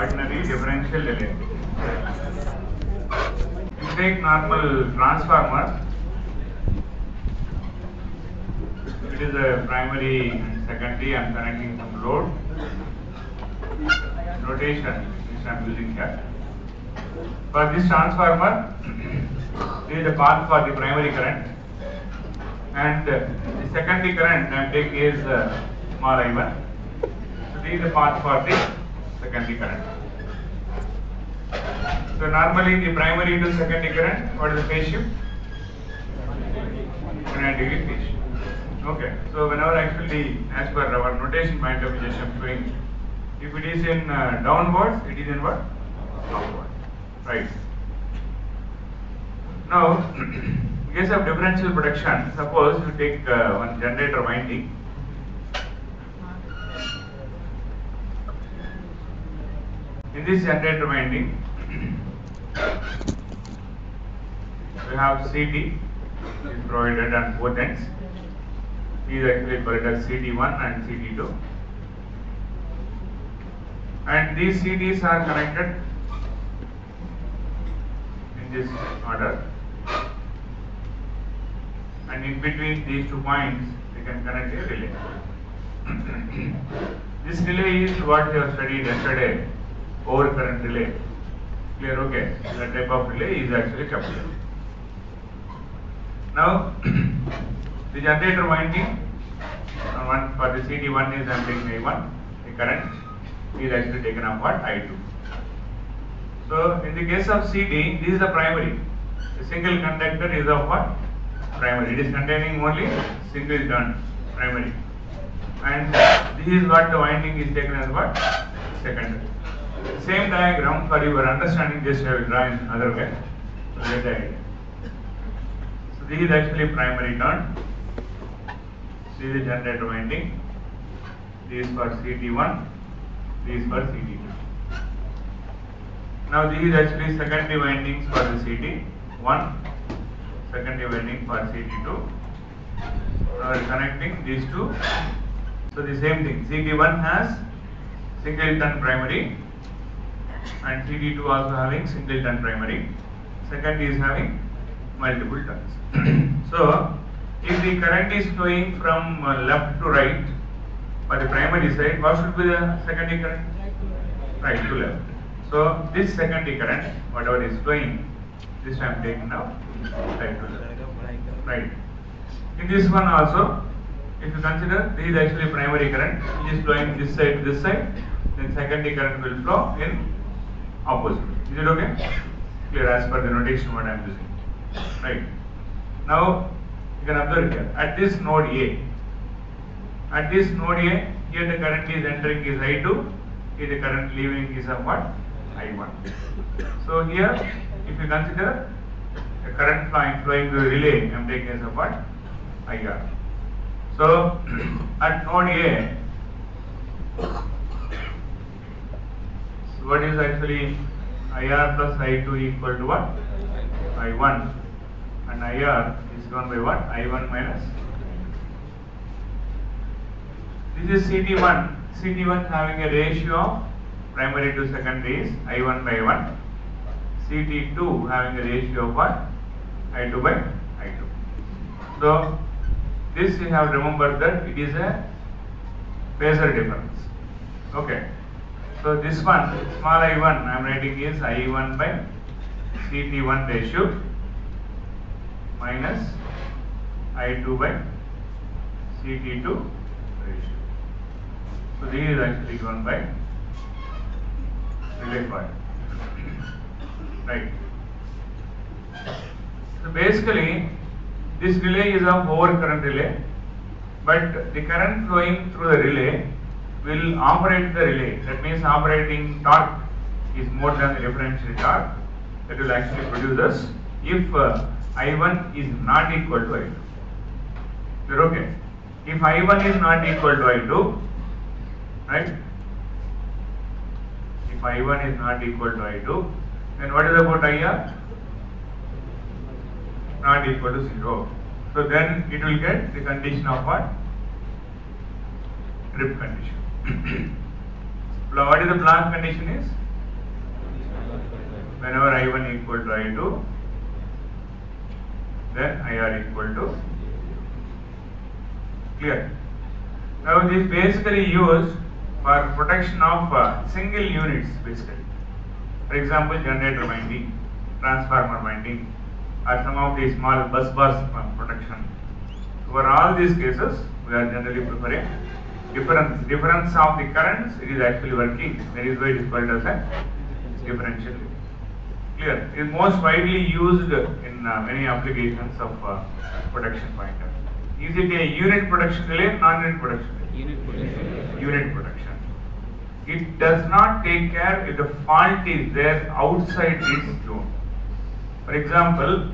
ordinary differential relay. You take normal transformer. It is a primary and secondary. I am connecting some load. Notation which I am using here. For this transformer, this is the path for the primary current, and uh, the secondary current I am taking is uh, small I1. So this is the path for the secondary current. So normally the primary to secondary current, what is the phase shift? 180 degree phase shift. Okay, so whenever actually, as per our notation point of view, showing, if it is in uh, downwards, it is in what? Upward. Right. Now, in case of differential protection, suppose you take uh, one generator winding. In this generator winding, we have CT is provided on both ends. These actually as CT1 and CT2. And these CTs are connected in this order. And in between these two points, we can connect a relay. this relay is what we have studied yesterday, overcurrent relay. Clear? Okay. That type of relay is actually capacitor. Now, the generator winding, one for the CT1 is I am taking I1, the current is actually taken up what I2. So, in the case of CT, this is the primary. The single conductor is of what? Primary. It is containing only single turn, primary. And this is what the winding is taken as what? Secondary. Same diagram for your understanding, just I will draw in other way. So. So, this is actually primary turn. This is generator winding. This is for CT1. This is for CT2. Now this is actually secondary windings for the CT. One secondary winding for CT2. Now we are connecting these two. So the same thing. CT1 has single turn primary and CT2 also having single turn primary. Second is having multiple turns. so if the current is flowing from uh, left to right for the primary side, what should be the secondary current? Right to left. So this secondary current, whatever is flowing, this I am taking now right to left. Right. In this one also, if you consider this is actually primary current, which is flowing this side to this side, then secondary current will flow in opposite. Is it okay? Clear as per the notation what I am using. Right. Now you can observe here at this node A. At this node A, here the current is entering is I2, here the current leaving is of what? I1. So here, if you consider the current flowing flowing through the relay, I am taking as of what? IR. So at node A, what is actually IR plus I2 equal to what? I1 and IR is given by what? I1 minus. This is CT1. CT1 having a ratio of primary to secondary is I1 by 1. CT2 having a ratio of what? I2 by I2. So this you have remembered that it is a phasor difference. Okay. So this one, small i1, I am writing is i1 by CT1 ratio minus i2 by CT2 ratio. So this is actually given by relay coil. Right. So basically, this relay is of overcurrent relay, but the current flowing through the relay will operate the relay. That means operating torque is more than the differential torque that will actually produce us if uh, I1 is not equal to I2. Is okay? If I1 is not equal to I2, right? If I1 is not equal to I2, then what is about IR? Not equal to 0. So then it will get the condition of what? Trip condition. What is the Planck condition is? whenever I1 equal to I2, then IR equal to clear. Now this basically used for protection of uh, single units basically. For example, generator winding, transformer winding, or some of the small bus bars uh, protection. For all these cases, we are generally preferring difference. Difference of the currents, it is actually working. That is why it is called as a differential. Clear. It is most widely used in uh, many applications of uh, protection point of. Is it a unit protection relay, non-unit protection relay? Unit production unit protection. It does not take care if the fault is there outside its zone. For example,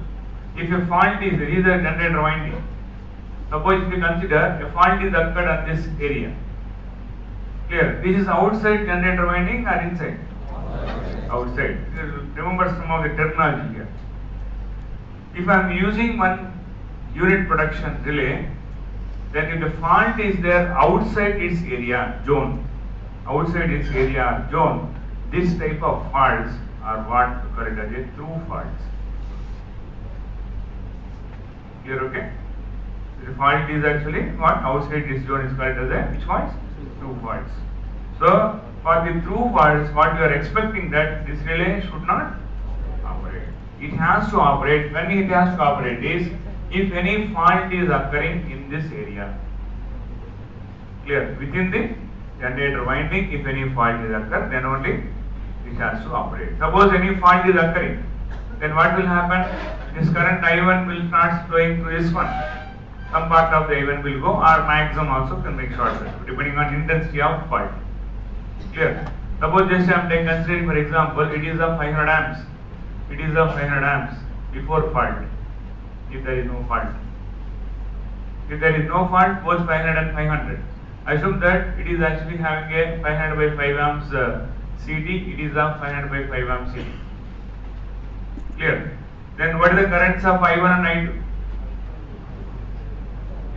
if a fault is there is a generator winding. Suppose if you consider a fault is occurred on this area. Clear? This is outside generator winding or inside? Outside. Remember some of the terminology here. If I am using one unit protection relay, then if the fault is there outside its area zone, outside its area zone, this type of faults are what called as a through faults. Clear, okay? The fault is actually what outside this zone is called as a which faults? Through faults. So for the through faults, what you are expecting that this relay should not operate. It has to operate. When it has to operate is if any fault is occurring in this area. Clear? Within the generator winding, if any fault is occur, then only it has to operate. Suppose any fault is occurring, then what will happen? This current I1 will start flowing through this one. Some part of the I1 will go or maximum also can make short circuit depending on intensity of fault. Clear? Suppose just I am taking considering for example, it is of 500 amps. It is of 500 amps before fault. If there is no fault. If there is no fault, both 500 and 500. Assume that it is actually having a 500 by 5 amps uh, CT. It is of 500 by 5 amps CT. Clear? Then what are the currents of I1 and I2?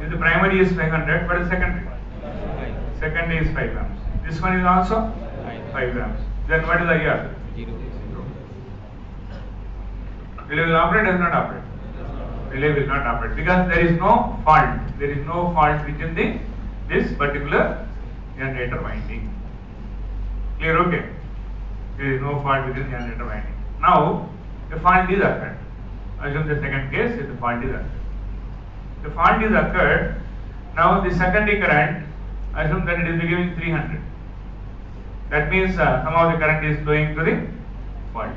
If the primary is 500, what is secondary? Secondary is 5 amps. This one is also 5 amps. Then what is the IR? Zero. Relay will operate or not operate? Relay will not operate because there is no fault. There is no fault within the this particular generator winding. Clear? Okay. There is no fault within the generator winding. Now, the fault is occurred. Assume the second case if the fault is occurred. The fault is occurred. Now, the secondary current, assume that it is giving 300. That means uh, somehow the current is flowing to the fault.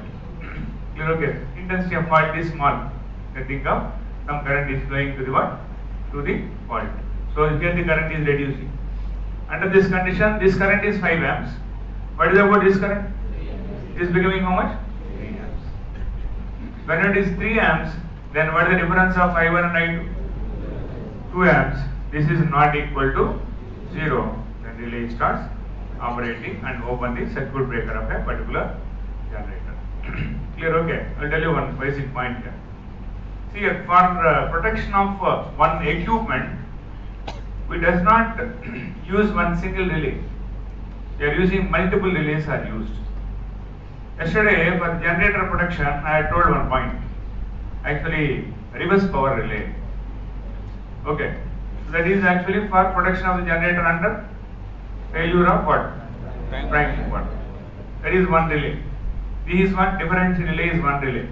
Clear? Okay. Intensity of fault is small. You think of some current is flowing to the what? To the fault. So here the current is reducing. Under this condition, this current is 5 amps. What is about this current? It is becoming how much? 3 amps. When it is 3 amps, then what is the difference of I1 and I2? 2 amps. This is not equal to 0. Then relay starts operating and open the circuit breaker of a particular generator. Clear? Okay. I'll tell you one basic point here. See, for uh, protection of uh, one equipment, we does not use one single relay. We are using multiple relays are used. Yesterday, for generator protection, I told one point. Actually, reverse power relay. Okay. So that is actually for protection of the generator under failure of what? Prime one. That is one relay. This is one differential relay is one relay.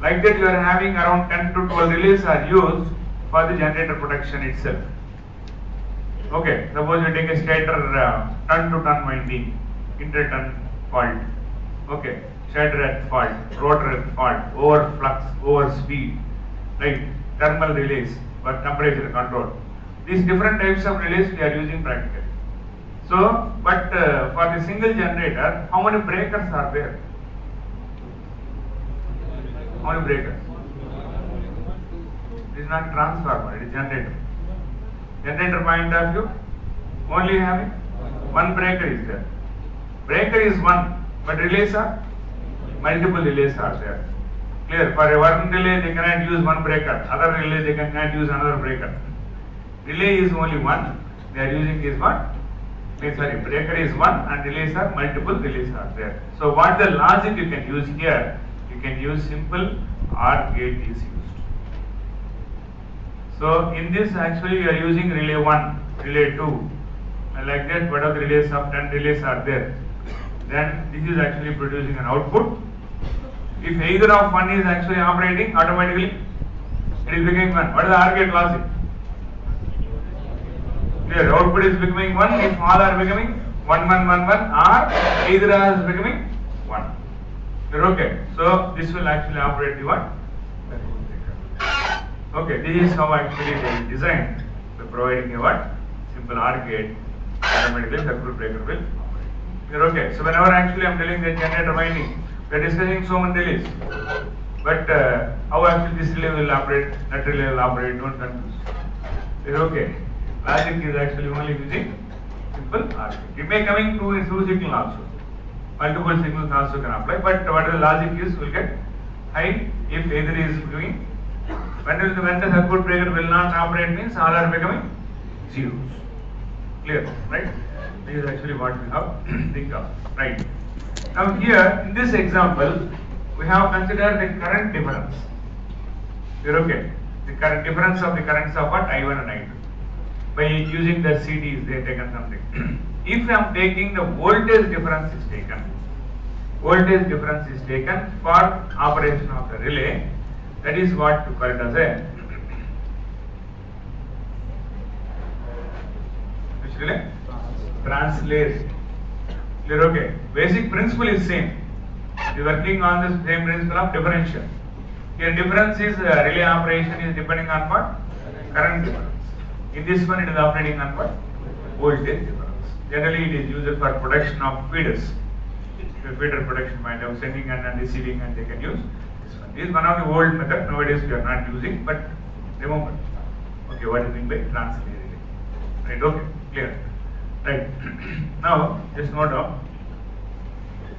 Like that you are having around 10 to 12 relays are used for the generator protection itself. Okay, suppose you take a stator uh, ton to turn winding, inter-turn fault. Okay, stator at fault, rotor at fault, over flux, over speed, right? Thermal relays for temperature control. These different types of relays we are using practically. So, but uh, for the single generator, how many breakers are there? How many breakers? It is not transformer, it is generator. Generator point of view, only having one breaker is there. Breaker is one, but relays are multiple relays are there. Clear? For one relay they cannot use one breaker, other relay they cannot use another breaker. Relay is only one, they are using is what? sorry, breaker is one and relays are multiple relays are there. So what the logic you can use here? You can use simple OR gate is used. So in this actually you are using relay 1, relay 2 and like that what are the relays of 10 relays are there. Then this is actually producing an output. If either of one is actually operating automatically it is becoming 1. What is the OR gate logic? Clear, output is becoming 1 if all are becoming 1 1 1 1 or either is becoming 1. Clear, okay. So this will actually operate the what? Okay, this is how actually they designed by providing a what? Simple OR gate, automatically the circuit breaker will operate. Clear, okay. So whenever actually I am telling the generator winding, we are discussing so many relays. But uh, how actually this relay will operate, that relay will operate, don't confuse. Clear, okay. Logic is actually only using simple logic. It may coming through through signal also. Multiple signals also can apply, but what the logic is will get high if either is doing when will the when the circuit breaker will not operate means all are becoming zeros. Clear, right? This is actually what we have think of. Right. Now here in this example we have considered the current difference. You're okay. The current difference of the currents of what I1 and I2 by using the CTs they have taken something. if I am taking the voltage difference is taken, voltage difference is taken for operation of the relay, that is what to call it as a which relay? Translay. Okay. Basic principle is same. We are working on the same principle of differential. Here difference is uh, relay operation is depending on what? Current difference. In this one it is operating on what? Voltage difference. Generally it is used for production of feeders. The feeder production might have sending and, receiving and they can use this one. This is one of the old method nowadays we are not using but remember. Okay, what is mean by Translay? Right, okay, clear. Right. now just note down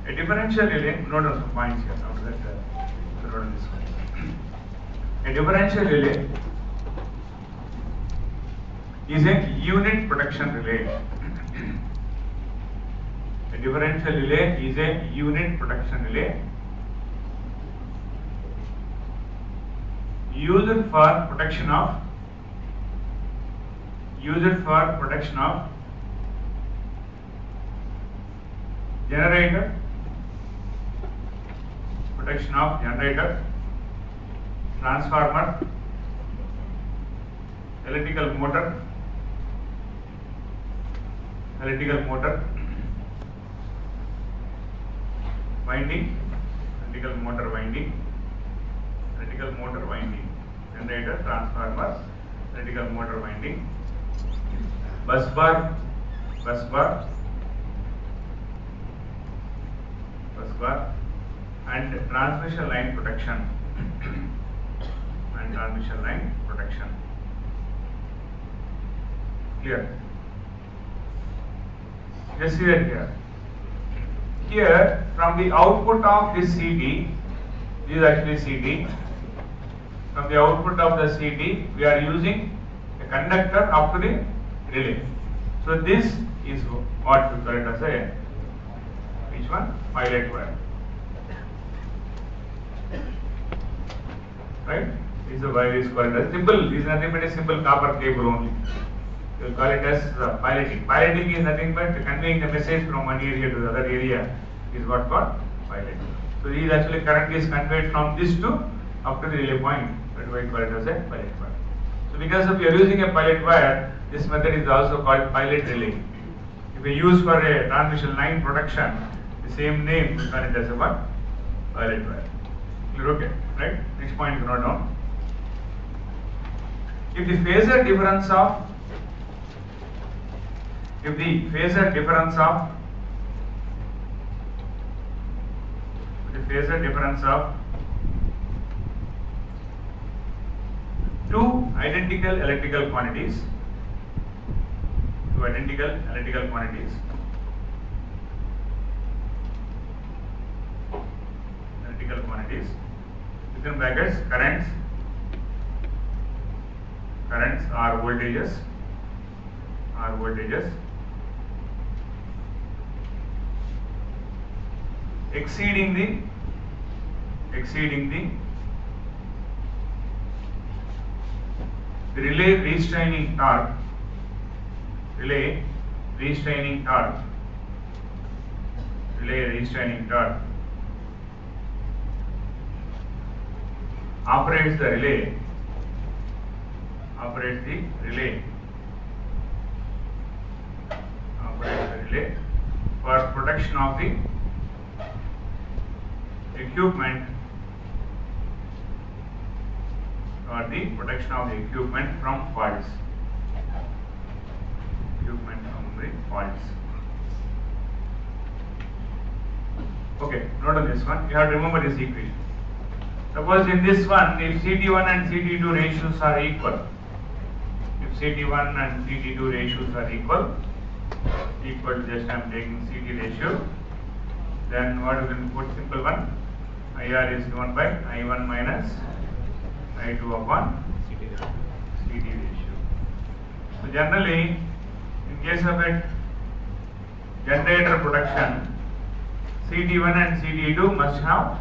a differential relay, note down some points here after that uh, note this one. A differential relay is a unit protection relay. a differential relay is a unit protection relay used for protection of used for protection of generator protection of generator transformer electrical motor electrical motor winding electrical motor winding electrical motor winding generator transformer electrical motor winding bus bar bus bar bar and transmission line protection. And transmission line protection. Clear? Just see here. Here from the output of this CT this is actually CT from the output of the CT we are using a conductor up to the relay. So this is what we call it as a which one pilot wire right this is a wire is called as simple this is nothing but a simple copper cable only we will call it as uh, piloting. Piloting is nothing but conveying the message from one area to the other area is what called piloting. So this actually current is conveyed from this to up to the relay point. That we call it as a pilot wire. So because if you are using a pilot wire, this method is also called pilot relay. If we use for a transmission line protection, the same name it as a what? Pilot wire. Clear? Okay, right? Next point you note down. If the phasor difference of if the phasor difference of the phasor difference of two identical electrical quantities two identical electrical quantities critical quantities within brackets currents. Currents are voltages. Are voltages. Exceeding the exceeding the the relay restraining torque. Relay restraining torque. Relay restraining torque. Operates the relay. Operates the relay. Operates the relay for protection of the equipment. Or the protection of the equipment from faults equipment from the faults okay note on this one. You have to remember this equation suppose in this one if ct1 and ct2 ratios are equal if ct1 and ct2 ratios are equal equal just I am taking ct ratio then what we can put simple one IR is given by I1 minus I2 upon CT ratio. So generally, in case of a generator production, CT1 and CT2 must have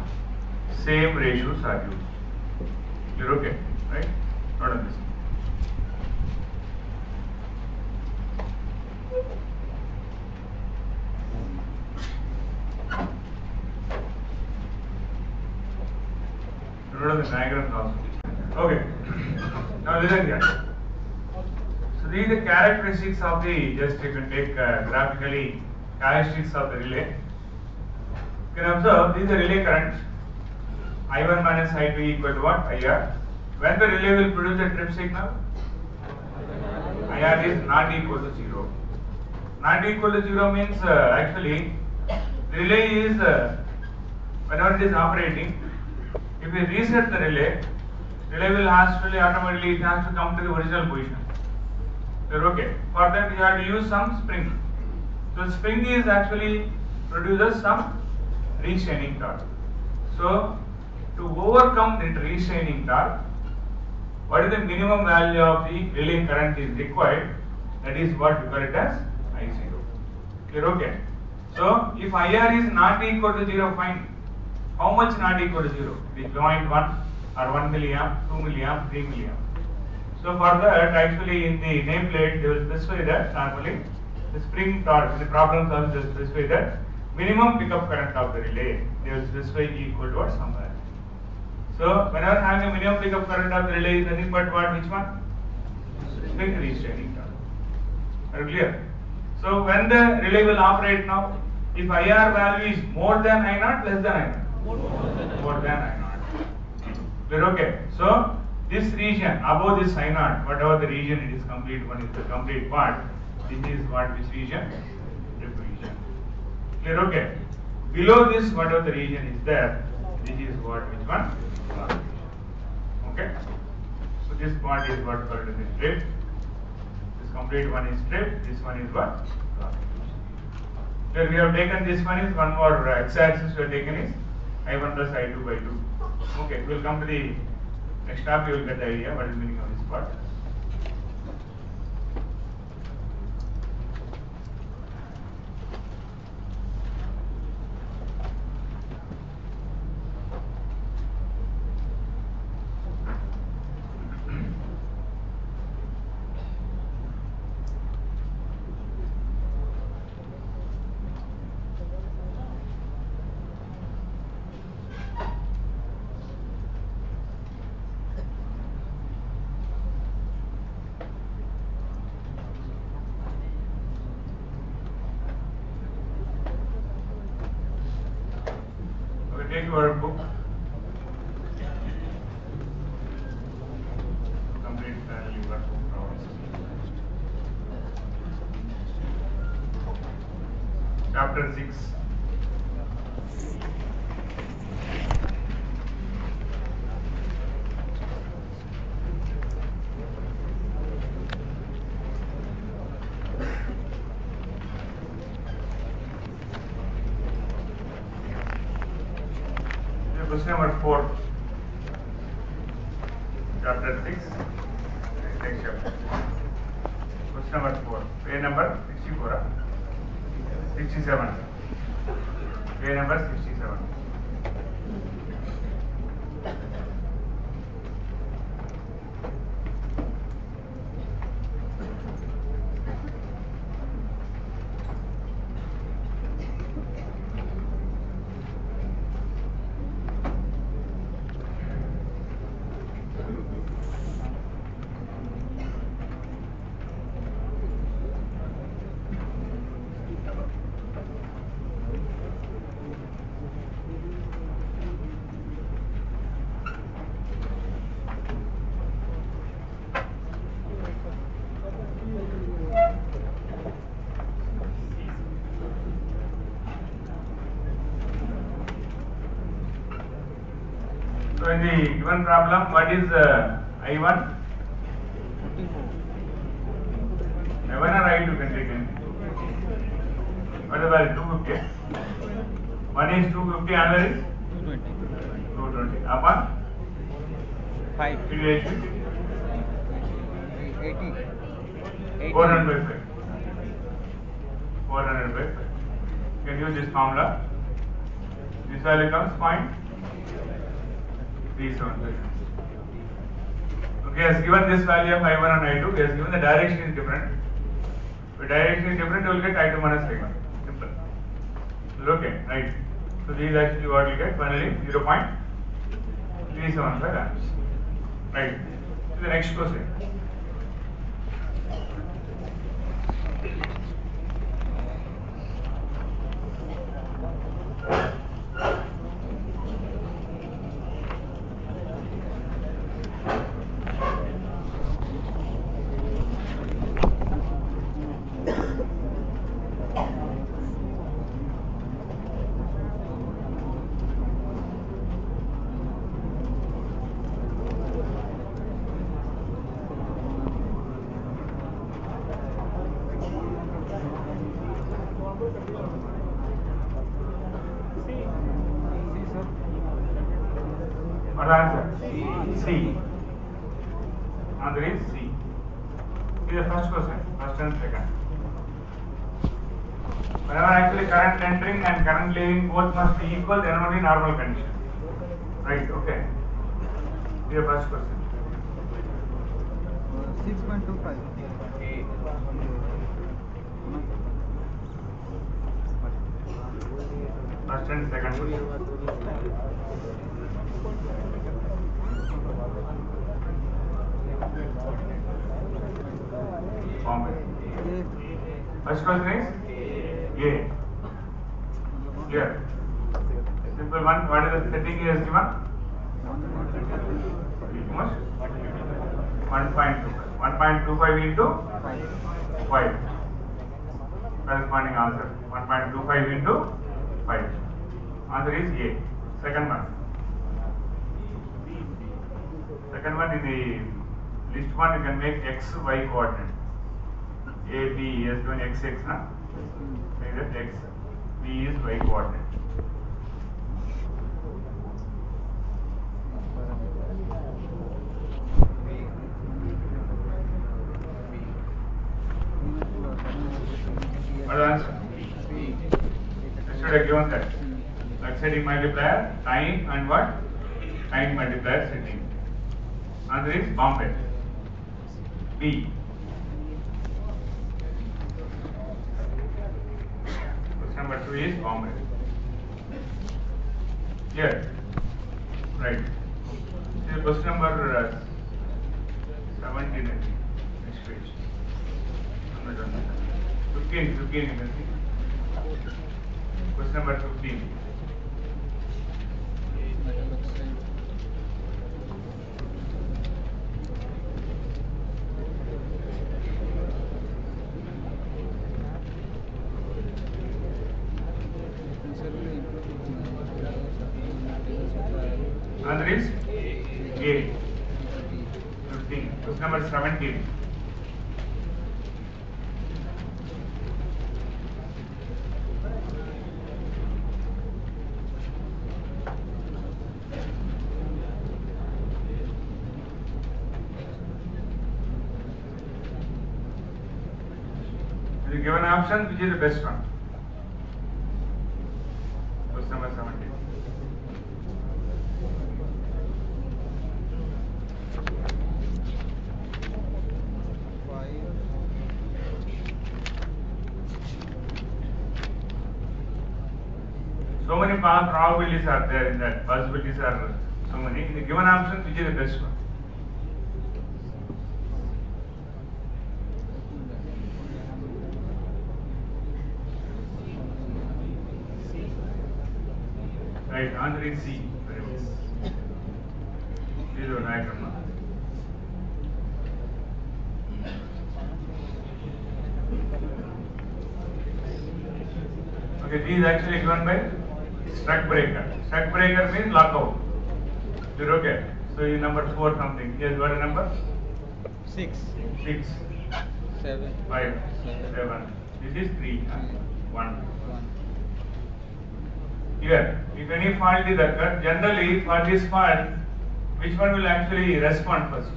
same ratios are used. You're okay, right? Not on this. Okay. Now listen here. So these are the characteristics of the, just you can take uh, graphically characteristics of the relay. You can observe these are relay currents. I1 minus I2 equal to what? IR. When the relay will produce a trip signal? IR is not equal to 0. Not equal to 0 means uh, actually relay is, uh, whenever it is operating, if we reset the relay, relay will actually automatically it has to come to the original position. So okay. For that you have to use some spring. So spring is actually produces some restraining torque. So to overcome that restraining torque, what is the minimum value of the relay current is required? That is what we call it as I0. Clear okay? So if IR is not equal to 0, fine. How much not equal to 0? The 0.1 or 1 milliamp, 2 milliamp, 3 milliamp. So for that actually in the nameplate they will specify that normally the spring torque, the problems also they specify that minimum pickup current of the relay they will specify equal to what somewhere. So whenever having a minimum pickup current of relay is nothing but what which one? Spring restraining torque. Are clear? So when the relay will operate now, if IR value is more than I naught, less than I naught? More than I naught. Clear? Okay. So this region above this I naught, whatever the region it is complete one is the complete part. This is what which region? Trip region. Clear? Okay. Below this, whatever the region is there, this is what which one? Clock. Okay. So this part is what called as a strip. This complete one is strip. This one is what? Then we have taken this one is one more uh, x-axis we have taken is I1 plus I2 by 2. Okay, we will come to the next step, you will get the idea what is meaning of this part. in the given problem, what is uh, I1? I1 or I2 can take it. Whatever, 250. One is 250, another is? 220. 220. Upon? 5. 80. 400 by 5. 400 by 5. You can use this formula. This value comes 0.5. based. Okay, as given this value of I1 and I2, as given the direction is different. If direction is different, you will get I2 minus I1. Simple. Okay, right. So this is actually what you get. Finally, 0.375 amps. Right. So the next question. Equal, normal condition. Right, okay. The first question. Six point two five. First and second question. Bombay. First question is A. Clear. Simple one. What is the setting has given? How much? 1.25. 1.25 into 5. Corresponding answer. 1.25 into 5. Answer is A. Second one. Second one in the list one you can make x, y coordinate. A, B is given x, x, na? Make that x. B is y coordinate. Answer? I should have given that. That setting multiplier, time and what? Time multiplier setting. Answer is Bombay. B. Question number two is Bombay. Here. Right. See, question number uh, 17, Next page. Not done. 15, 15 you can see. Question number 15. concerned, which is the best one? Question number 17. So many probabilities are there in that, possibilities are so many. In the given option, which is the best one? Right, answer is C. Very good. This is your diagram. no? Okay, this is actually given by stuck breaker. Stuck breaker means lockout. You're okay. So you number four something. Yes, what is number? Six. Six, Seven. five, seven. This is three. huh? One. One. Here, if any fault is occurred, generally for this fault, which one will actually respond first?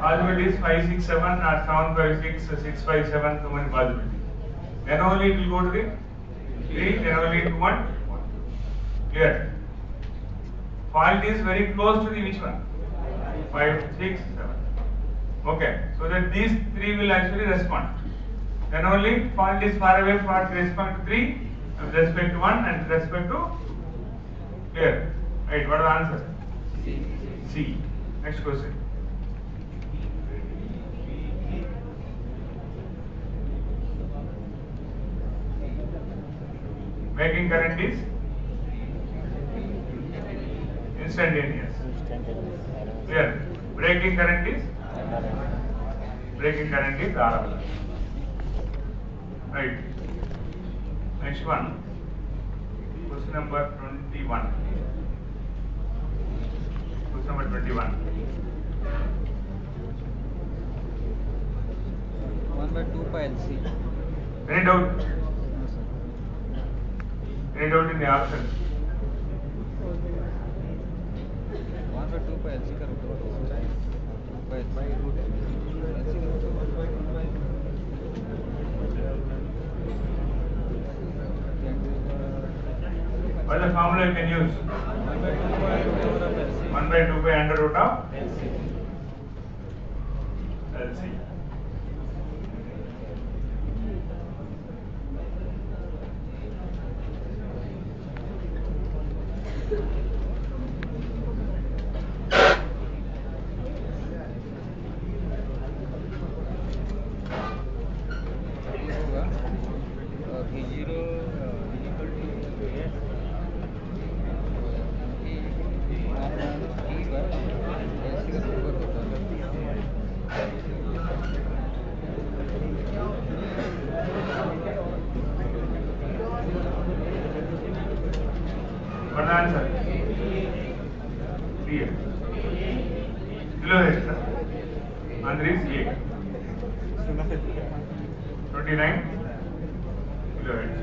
Possibility is 5, 6, 7 or 7, 5, 6, 6, 5, 7, so many possibilities. Then only it will go to the 3, then only to 1. Clear? Fault is very close to the which one? 5, 6, 7. Okay, so that these three will actually respond. Then only fault is far away for respect to 3, with respect to 1 and with respect to clear. Right, what is the answer? C. C. Next question. Making current is instantaneous. Clear. Breaking current is breaking current is RMS. Right. Next one. Question number twenty-one. Question number twenty-one. One by two pi LC. Any doubt? No, sir. Any doubt in the option? One by two pi LC का root होता है. Two pi LC. का root What is the formula you can use? One by two pi root of LC. By by under root of LC. What is the answer? Clear. Kilohertz. huh? Answer is A. Twenty-nine kilohertz.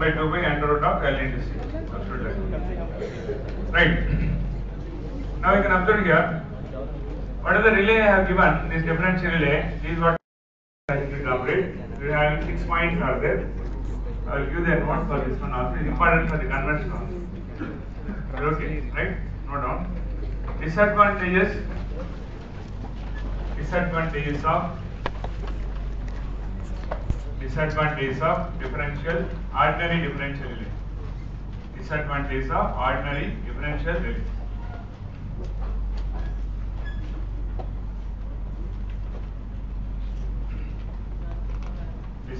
By two by under root of L into C. Right. Now you can observe here. What is the relay I have given? This differential relay is what I have to complete. Six points are there. I will give the note for this one also. Important for the conversion also. Okay, right? Note down. Disadvantages. Disadvantages of disadvantages of differential ordinary differential relay. Disadvantages of ordinary differential relay.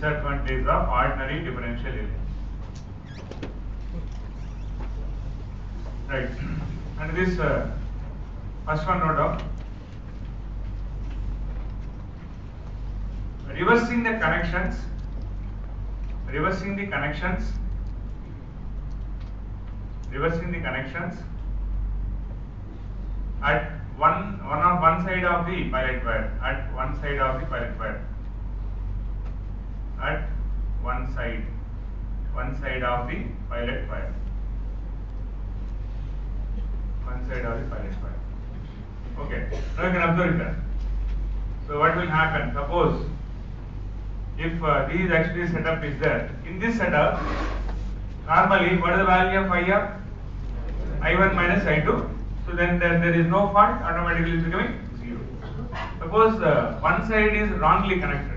Disadvantage of ordinary differential relay. Right. And this uh, first one note down. Reversing the connections. Reversing the connections. Reversing the connections at one one on one side of the pilot wire. At one side of the pilot wire. At one side. One side of the pilot wire. One side of the pilot wire. Okay. Now you can observe that. So what will happen? Suppose if uh, this actually setup is there. In this setup, normally what is the value of IR? I1 minus I2. So then there, there is no fault, automatically it is becoming 0. Suppose uh, one side is wrongly connected.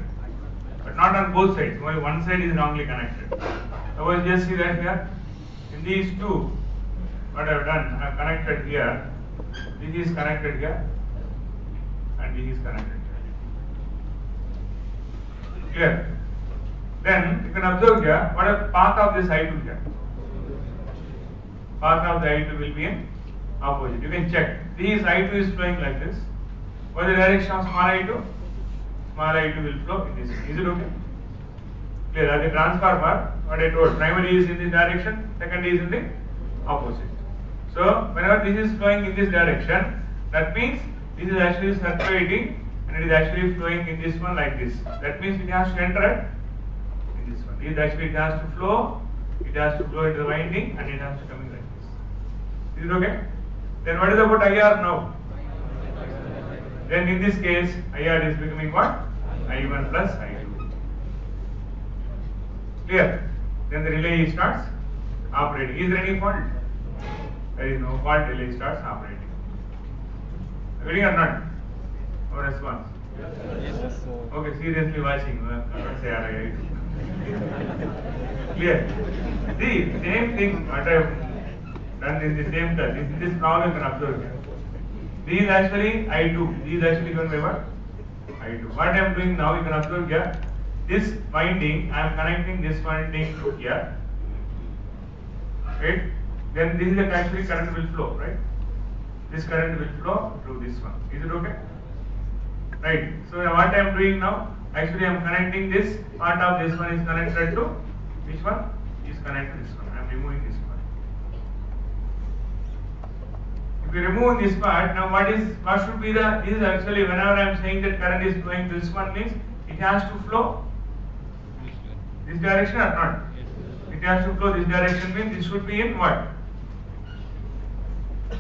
Not on both sides. Only one side is wrongly connected. Suppose just see that here, in these two, what I have done, I have connected here, this is connected here, and this is connected here. Clear? Then you can observe here, what a path of this I2 here. Path of the I2 will be in opposite. You can check. This I2 is flowing like this. What is the direction of small I2? Small I2 will flow in this. Is it okay? Clear? As a transformer, what I told, primary is in this direction, secondary is in the opposite. So, whenever this is flowing in this direction, that means this is actually circulating and it is actually flowing in this one like this. That means it has to enter in this one. It actually it has to flow, it has to flow into the winding and it has to come in like this. Is it okay? Then what is about IR now? Then in this case, IR is becoming what? I1 plus I2. Clear? Then the relay starts operating. Is there any fault? There is no fault, relay starts operating. Agreeing or not? No response. Yes. Okay, seriously watching. uh, cannot say RII. Clear? See, same thing what I have done in the same touch. This, this problem you can observe This is actually I2. This is actually given by what? I2. What I am doing now, you can observe here. This winding, I am connecting this winding to here. Right? Then this is the actually current will flow, right? This current will flow through this one. Is it okay? Right. So what I am doing now, actually I am connecting this part of this one is connected to which one? Is connected to this one. I am removing this you remove this part, now what is what should be the this is actually whenever I am saying that current is going this one means it has to flow this direction or not? It has to flow this direction means this should be in what?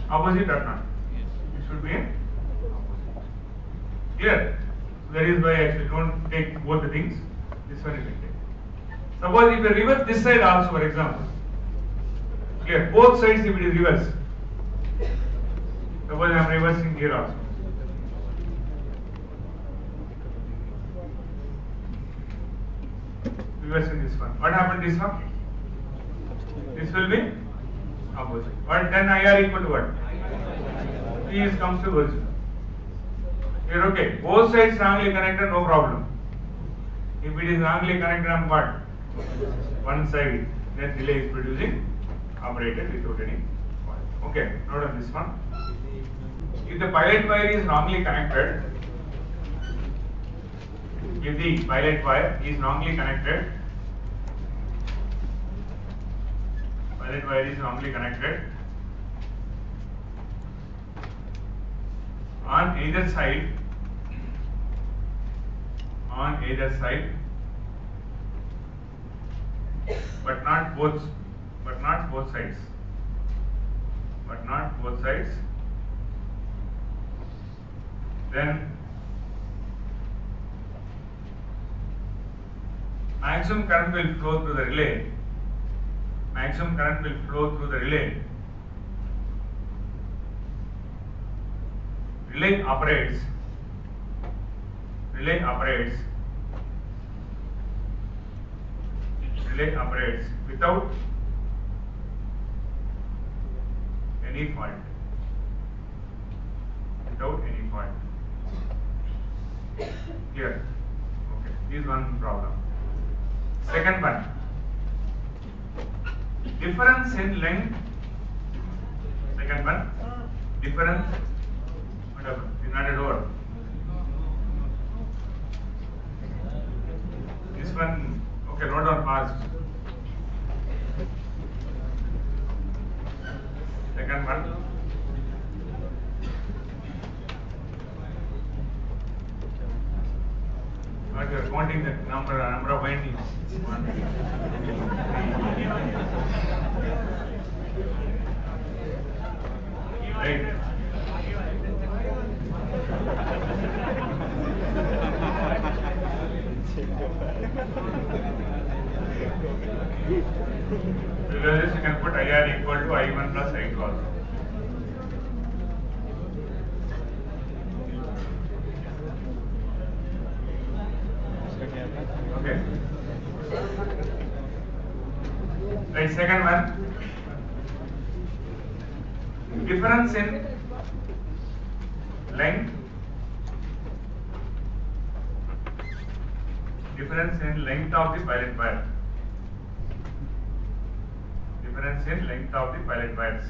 Opposite or not? It should be in Clear? So that is why I actually don't take both the things. This one you can take. Suppose if you reverse this side also, for example. Clear? Both sides if it is reverse. Suppose I am reversing here also. Reversing this one. What happened this one? This will be opposite. What then IR equal to what? P is comes to virtue. Here okay. Both sides wrongly connected, no problem. If it is wrongly connected on what? One side, then relay is producing operated without any fault. Okay, note on this one. If the pilot wire is wrongly connected, if the pilot wire is wrongly connected, pilot wire is wrongly connected, on either side, on either side, but not both, but not both sides, but not both sides, then maximum current will flow through the relay, maximum current will flow through the relay relay operates relay operates relay operates without any fault without any fault clear okay this is one problem second one difference in length second one difference whatever is not a door this one okay note down fast second one What you are counting the number number of windings Below you can put IR equal to I1 plus I2 also. Second one, difference in length, difference in length of the pilot wire, difference in length of the pilot wires.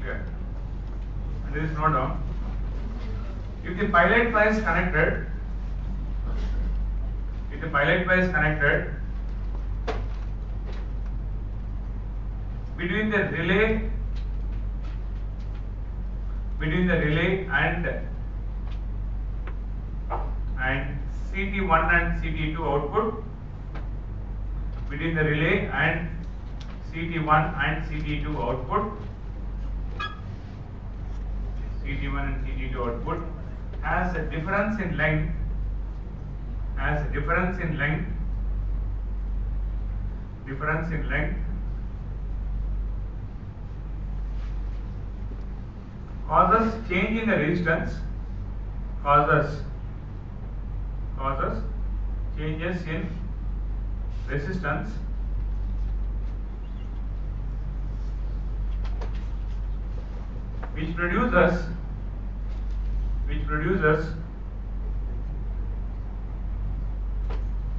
Clear? And there is no doubt. If the pilot wire is connected, the pilot wire is connected. Between the relay. Between the relay and and CT1 and CT2 output. Between the relay and CT1 and CT2 output. CT1 and CT2 output has a difference in length has a difference in length difference in length causes change in the resistance causes causes changes in resistance. Which produces which produces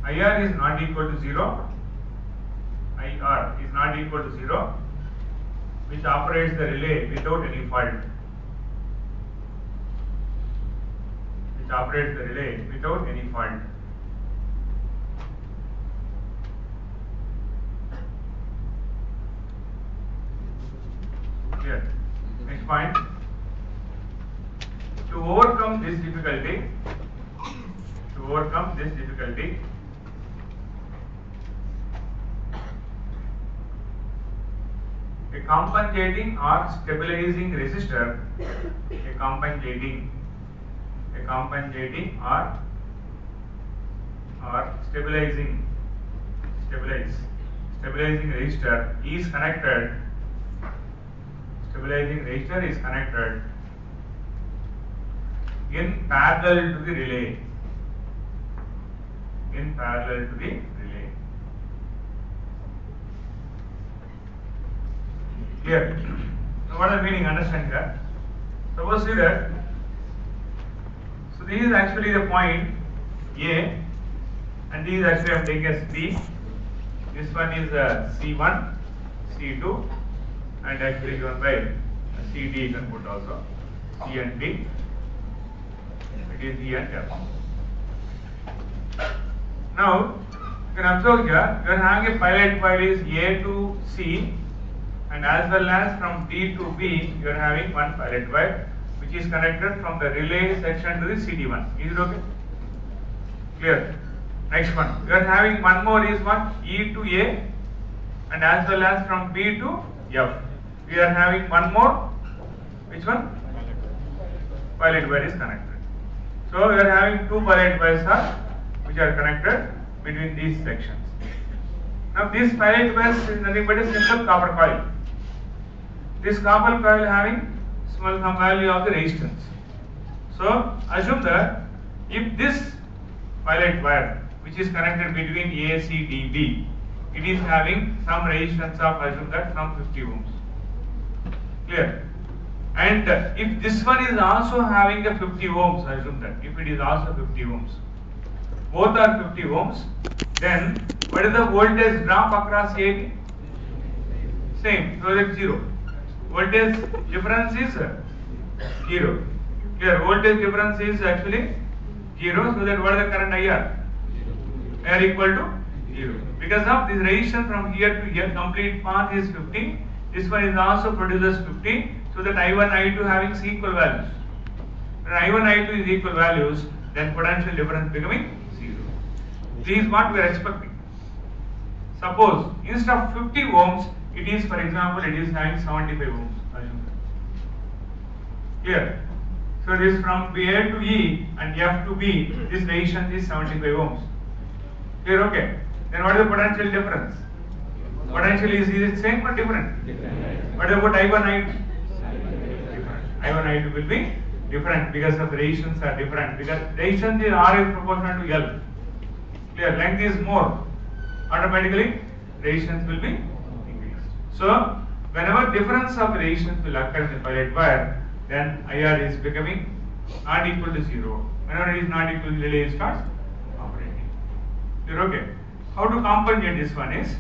IR is not equal to 0 IR is not equal to 0 which operates the relay without any fault. Which operates the relay without any fault clear next point to overcome this difficulty to overcome this difficulty a compensating or stabilizing resistor a compensating a compensating or or stabilizing stabilize stabilizing resistor is connected. Stabilizing resistor is connected in parallel to the relay. In parallel to the relay Here, now what the meaning? Understand that? Suppose see that. So this is actually the point A, and this is actually I am taking as B. This one is uh, C1, C2, and actually given by uh, CD you can put also C and D. It is E and F. Now you can observe here you are having a pilot wire is A to C and as well as from D to B you are having one pilot wire which is connected from the relay section to the CT1. Is it okay? Clear? Next one. You are having one more is what? E to A and as well as from B to F. We are having one more. Which one? Pilot wire is connected. So we are having two pilot wires which are connected between these sections. Now this pilot wire is nothing but a simple copper coil. This copper coil having small some value of the resistance. So assume that if this pilot wire which is connected between A, C, D, B, it is having some resistance of assume that some 50 ohms. Clear? And if this one is also having a 50 ohms, assume that if it is also 50 ohms, both are 50 ohms, then what is the voltage drop across AB? Same, so that's zero. Voltage difference is uh, zero. Here, voltage difference is actually zero, so that what is the current IR? IR equal to zero. Because of this resistance from here to here, complete path is 50. This one is also produces 50, so that I1, I2 having equal values. When I1, I2 is equal values, then potential difference becoming zero. This is what we are expecting. Suppose instead of 50 ohms, it is for example it is having 75 ohms. assume. Clear? So this from A to E and F to B, this resistance is 75 ohms. Clear? Okay. Then what is the potential difference? Potential is, is same or different? What about I1, I2? I1, I2 will be different because of resistance are different because resistance is R is proportional to L. Clear? Length is more. Automatically resistance will be. So whenever difference of resistance will occur in the pilot wire, then IR is becoming not equal to zero. Whenever it is not equal, to relay starts operating. You're okay. How to compensate this one is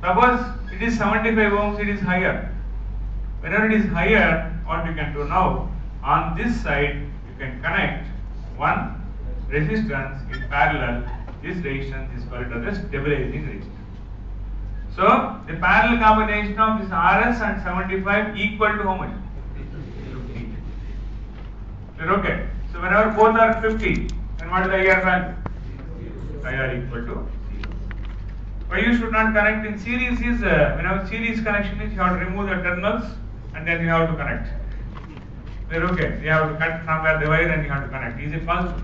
suppose it is 75 ohms, it is higher. Whenever it is higher, what you can do now, on this side, you can connect one resistance in parallel. This resistance is called as stabilizing resistance. So, the parallel combination of this RS and 75 equal to how much? 50. Okay. So, whenever both are 50, then what is the IR value? IR equal to 0. Why you should not connect in series is, uh, whenever series connection is, you have to remove the terminals and then you have to connect. Okay. You have to cut from where the wire and you have to connect. Is it possible?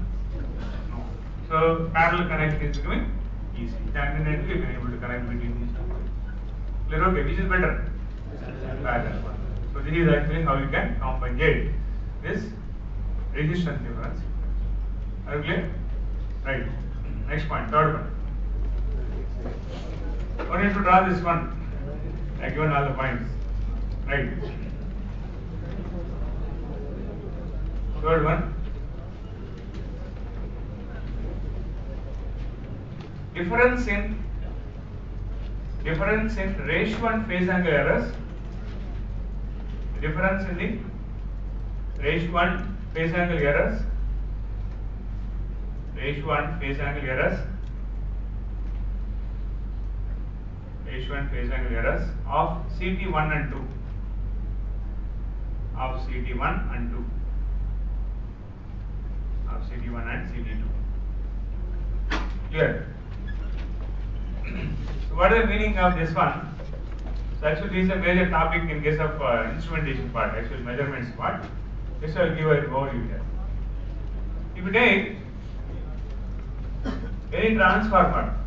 No. So parallel connection is becoming easy. Tangentially you can able to connect between Clear? Okay. Which is better? One. So this is actually how you can compensate this resistance difference. Are you clear? Right. Next point. Third one. I need to draw this one. I given all the points. Right. Third one. Difference in difference in ratio and phase angle errors. Difference in the ratio and phase angle errors. Ratio and phase angle errors. Ratio and phase angle errors of CT1 and 2. Of CT1 and 2 of CT1 and CT2. Clear? So what is the meaning of this one? So actually this is a major topic in case of uh, instrumentation part, actually measurements part. This will give an overview here. If you take any transformer,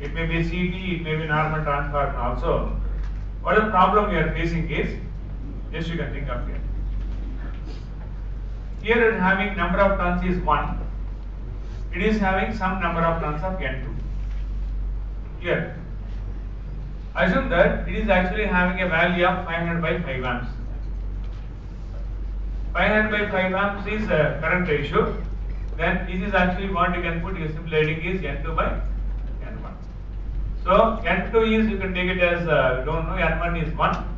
it may be CT, it may be normal transformer also. What the problem we are facing is, just you can think of here. Here it is having number of turns is 1. It is having some number of turns of N2. Here. Assume that it is actually having a value of 500 by 5 amps. 500 by 5 amps is a current ratio. Then this is actually what you can put, your simple heading is N2 by N1. So N2 is, you can take it as, uh, you don't know, N1 is 1.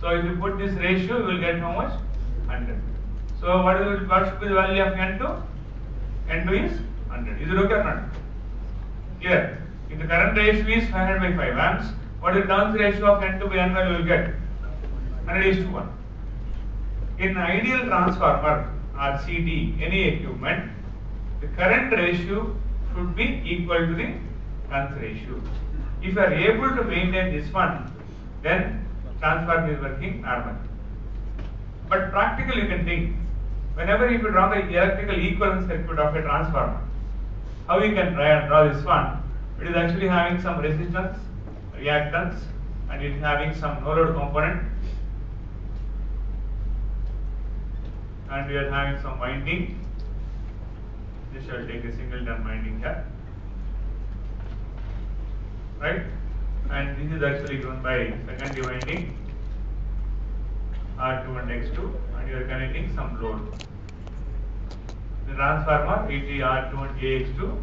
So if you put this ratio, you will get how much? 100. So what is what should be the value of N2? N2 is 100. Is it okay or not? Clear? If the current ratio is 500 by 5 amps, what is the turns ratio of N2 by N1 you will get? 100 is to 1. In ideal transformer or CT, any equipment, the current ratio should be equal to the turns ratio. If you are able to maintain this one, then transformer is working normally. But practically you can think, whenever you draw the electrical equivalent circuit of a transformer, how you can draw this one? It is actually having some resistance, reactance, and it is having some no load component, and we are having some winding. This shall take a single turn winding here, right? And this is actually given by secondary winding. R2 and X2 and you are connecting some load. The transformer is R2 and AX2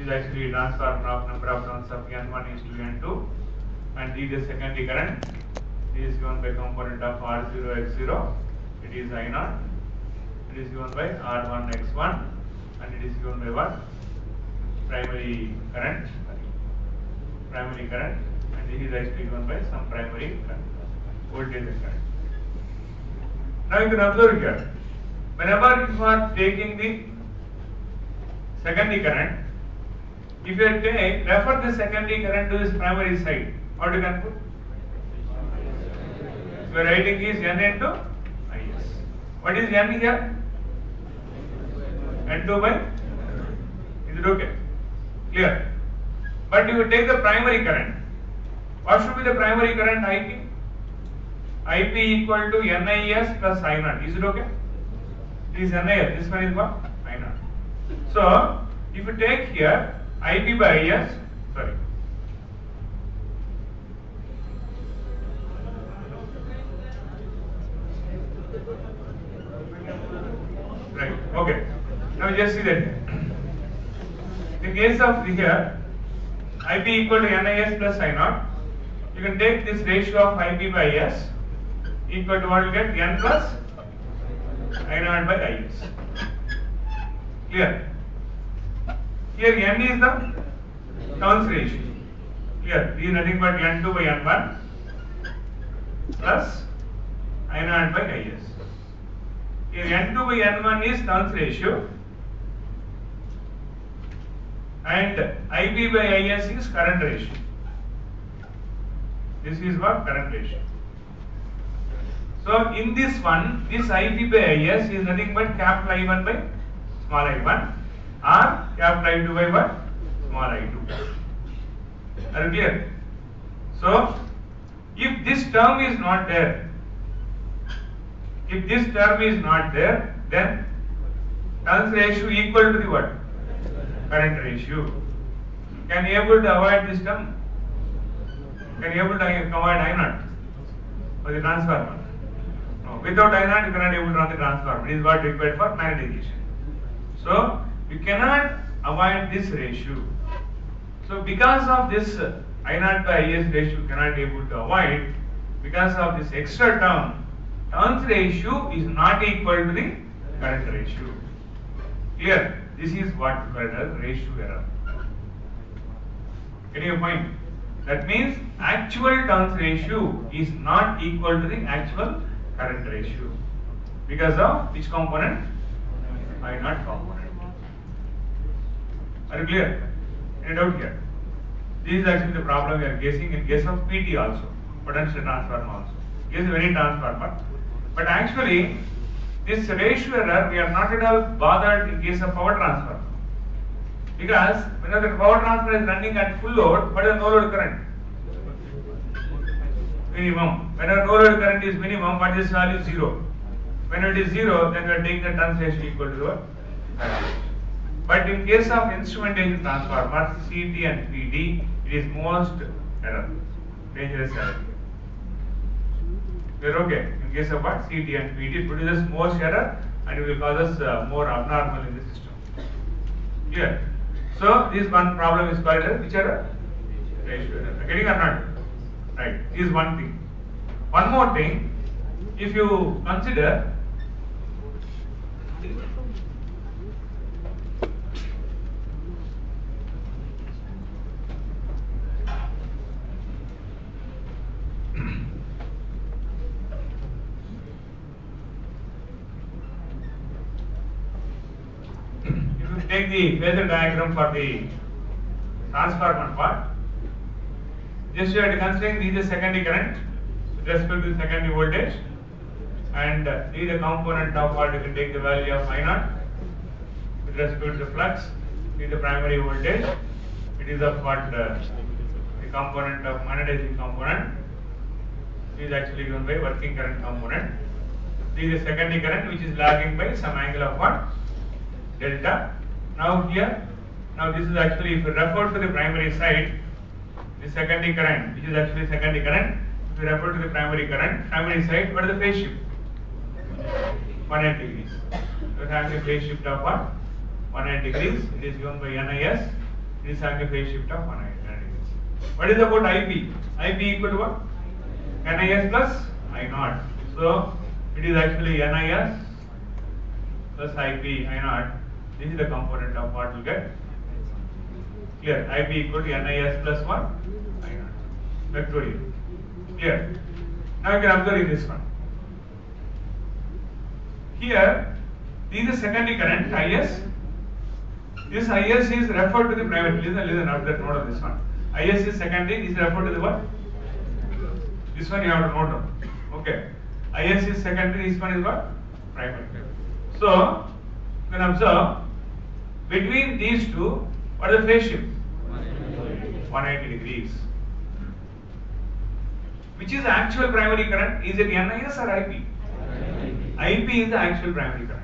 is actually a transformer of number of turns of N1 is to N2 and this is secondary current. This is given by component of R0 X0. It is I0. It is given by R1 X1 and it is given by what? Primary current. Primary current and this is actually given by some primary current. Voltage and current. Now you can observe here, whenever you are taking the secondary current, if you are refer the secondary current to this primary side, what you can put? Your writing is N into IS. What is N here? N2 by? Is it okay? Clear? But you take the primary current. What should be the primary current IP? IP equal to NIS plus I naught. Is it okay? This is NIS. This one is what? I naught. So if you take here IP by IS, sorry. Right. Okay. Now just see that. In case of here, IP equal to NIS plus I naught, you can take this ratio of IP by S equal to what you get N plus I naught by IS. Clear? Here N is the turns ratio. Clear? This is nothing but N2 by N1 plus I naught by IS. Here N2 by N1 is turns ratio and IP by IS is current ratio. This is what current ratio. So in this one, this IP by IS is nothing but capital I1 by small i1 or capital I2 by what? Small i2. Are you clear? So if this term is not there, if this term is not there, then turns ratio equal to the what? Current ratio. Can you able to avoid this term? Can you able to avoid I naught for the transformer? No. Without I naught, you cannot able to run the transformer. It is what required for magnetization. So you cannot avoid this ratio. So because of this uh, I naught by IS ratio you cannot able to avoid, because of this extra term, turns ratio is not equal to the current ratio. Clear? This is what we call as ratio error. Getting your point? That means actual turns ratio is not equal to the actual current ratio. Because of which component? I naught component. Are you clear? Any doubt here? This is actually the problem we are guessing in case of PT also, potential transformer also. Of any transformer. But actually, this ratio error we are not at all bothered in case of power transfer. Because whenever the power transfer is running at full load, what is the no load current? Minimum. When our no load current is minimum, what is value? Zero. When it is zero, then we are taking the turns ratio equal to what? But in case of instrumentation transformers, CT and PT, it is most error, dangerous error. We are okay. In case of what? CT and PT, produces most error and it will cause us uh, more abnormal in the system. Clear? So, this one problem is called which error? Ratio error. Getting or not? Right. This is one thing. One more thing, if you consider take the phasor diagram for the transformer part, just you have to consider this is the secondary current. With respect to the secondary voltage. And uh, this is the component of what you can take the value of I naught. With respect to the flux, this is the primary voltage, it is of what uh, the component of magnetizing component, this is actually given by working current component. This is the secondary current which is lagging by some angle of what? Delta. Now here, now this is actually if you refer to the primary side, the secondary current, which is actually secondary current, if you refer to the primary current, primary side, what is the phase shift? 180 degrees. So it has a phase shift of what? 180 degrees. It is given by NIS. It is having a phase shift of 180 degrees. What is about IP? IP equal to what? NIS plus I naught. So it is actually NIS plus IP I naught. This is the component of what we get. Clear? IP equal to NIS plus what? I naught. Factorial. Clear? Now you can observe in this one. Here, this is secondary current IS. This IS is referred to the primary. Listen, listen, not that note of this one. IS is secondary, is referred to the what? This one you have to note down. Okay. IS is secondary, this one is what? Primary. So, you can observe between these two, what is the phase shift? 180 degrees. which is the actual primary current? Is it NIS or IP? IP is the actual primary current.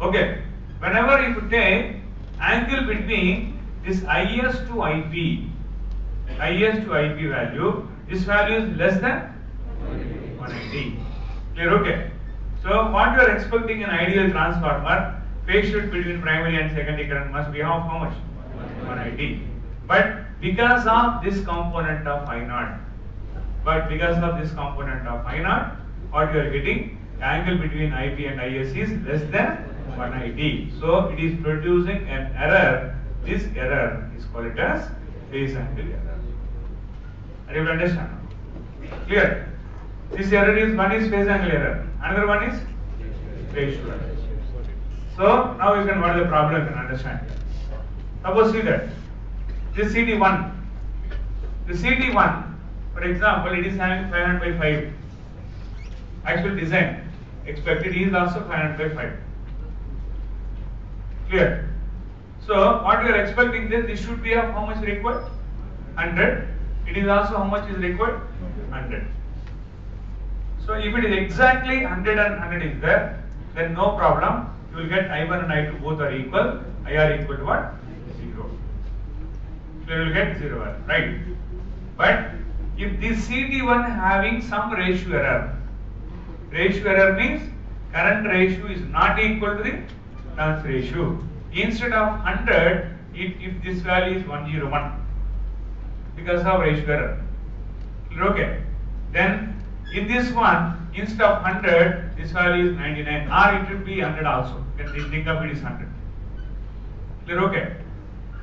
Okay. Whenever you take angle between this IS to IP, IS to IP value, this value is less than 180. Clear? Okay. So what you are expecting in ideal transformer, phase shift between primary and secondary current must be how, how much? 180. But because of this component of I naught, but because of this component of I naught, what you are getting, the angle between IP and IS is less than 180. So it is producing an error. This error is called as phase angle error. Are you understand? Clear? This error is one is phase angle error, another one is phase shift error. So now you can what is the problem can understand. Suppose see that this CT1, the CT1, for example, it is having 500 by 5. Actual design expected is also 500 by 5. Clear? So what we are expecting this, this should be of how much required? 100. It is also how much is required? 100. So if it is exactly 100 and 100 is there, then no problem. You will get I1 and I2 both are equal. IR equal to what? 0. So you will get 0 error, right? But if this CT1 having some ratio error, ratio error means current ratio is not equal to the turns ratio. Instead of 100, if, if this value is 101 because of ratio error. Okay. Then in this one, instead of 100, this value is 99 or it will be 100 also. You can think of it is 100. Clear? Okay.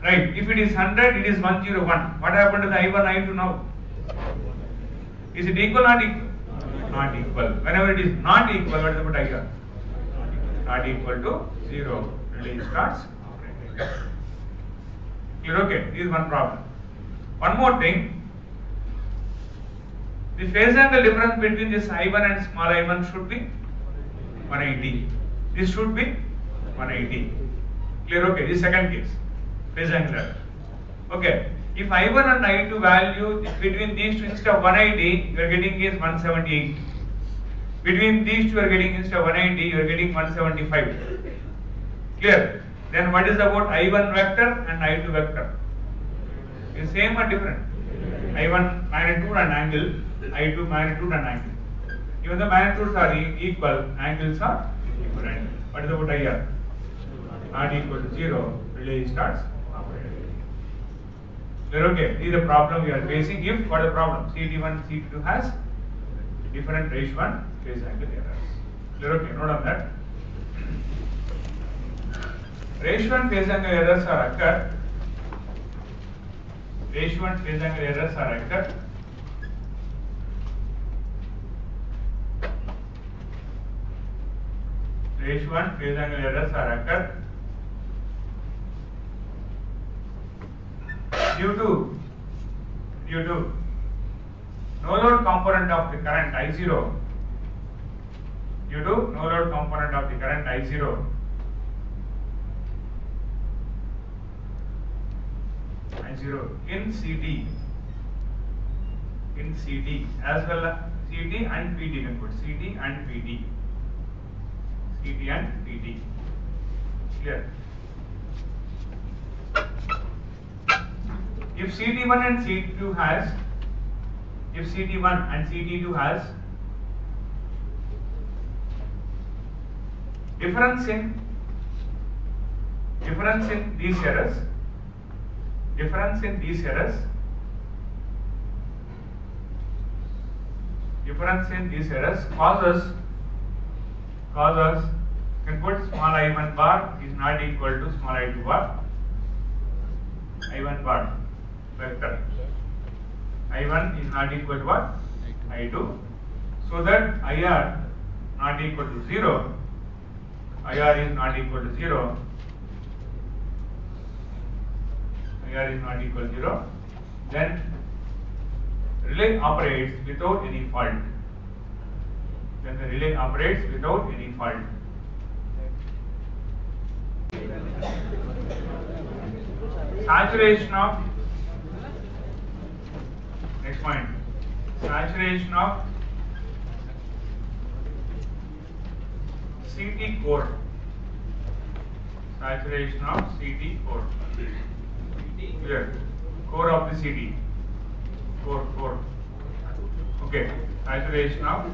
Right. If it is 100, it is 101. What happened to the I1, I2 now? Is it equal or not equal? Not equal. Whenever it is not equal, what is about IR? Not equal to 0. Relay starts operating. Clear? Okay. This is one problem. One more thing. The phase angle difference between this I1 and small I1 should be 180. This should be 180. Clear? Okay. This second case. Phase angle. Okay. If I1 and I2 value between these two instead of 180, you are getting is 178. Between these two you are getting instead of 180, you are getting 175. Clear? Then what is about I1 vector and I2 vector? Is same or different? I1 magnitude and angle, I2 magnitude and angle. Even the magnitudes are equal, angles are different. What is about IR? Not equal to 0, relay starts operating. Clear? Okay, this is the problem we are facing if what is the problem? CD1, CD2 has different ratio and phase angle errors. Clear? Okay, note on that. Ratio and phase angle errors are occur. Ratio and phase angle errors are occur. Ratio and phase angle errors are occur due to due to no load component of the current I0 due to no load component of the current I0 I0 in CT in CT as well as CT and PT can put CT and PT CT and PT clear. If CT1 and CT2 has if CT1 and CT2 has difference in difference in these errors difference in these errors difference in these errors causes causes you can put small i1 bar is not equal to small i2 bar. I1 bar vector. I1 is not equal to what? I2 so that ir not equal to 0 ir is not equal to 0 ir is not equal to 0 then relay operates without any fault then the relay operates without any fault saturation of next point saturation of CT core. Saturation of CT core. Here, core of the CT. Core, core. Okay, saturation of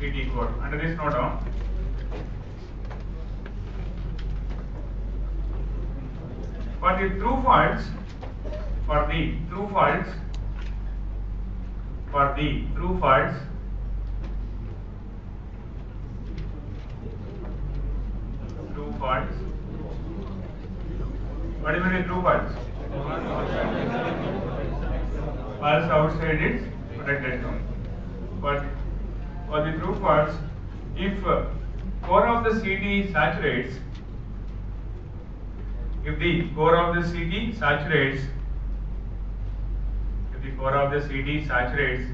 CT core. Under this note down. For the true faults, for the true faults, for the true faults, true faults. What do you mean true faults? False outside is protected zone. But for the true faults, if core of the CT saturates, if the core of the CT saturates, if the core of the CT saturates,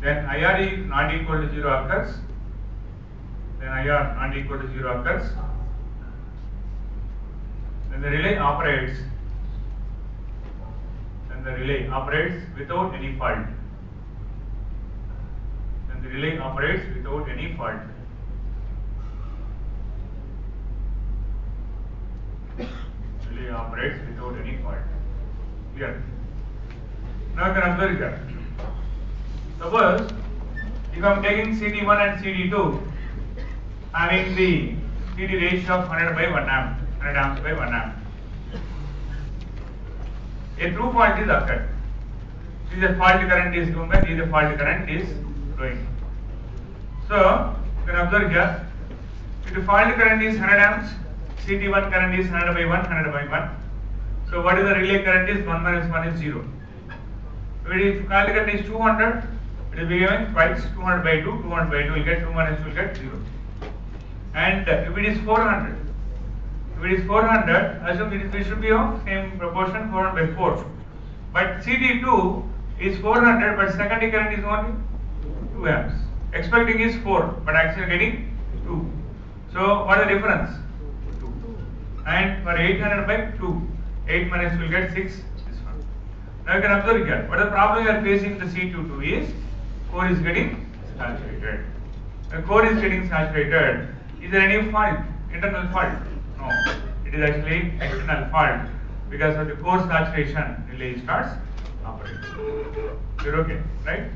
then IR not equal to 0 occurs, then IR not equal to 0 occurs, then the relay operates, then the relay operates without any fault. Relay operates without any fault. Relay operates without any fault. Clear? Now you can observe here. Suppose if I am taking CD1 and CD2 having the CD ratio of 100 by 1 amp, 100 amps by 1 amp. A true fault is occurred. This is a fault current is given by this fault current is flowing. So you can observe here, the fault current is 100 amps, CT1 current is 100 by 1, 100 by 1. So what is the relay current is 1 minus 1 is 0. If is current is 200, it will be given twice 200 by 2, 200 by 2 will get 2 minus 2 will get 0. And if it is 400, if it is 400, assume it, is, it should be of same proportion 400 by 4. But CD2 is 400, but secondary current is only 2 amps. Expecting is 4, but actually getting 2. So what is the difference? 2. And for 800 by 2, 8 minus will get 6. This one. Now you can observe here. What the problem you are facing the CT2 is core is getting saturated. The core is getting saturated. Is there any fault? Internal fault? No. It is actually external fault because of the core saturation relay starts operating. You're okay, right?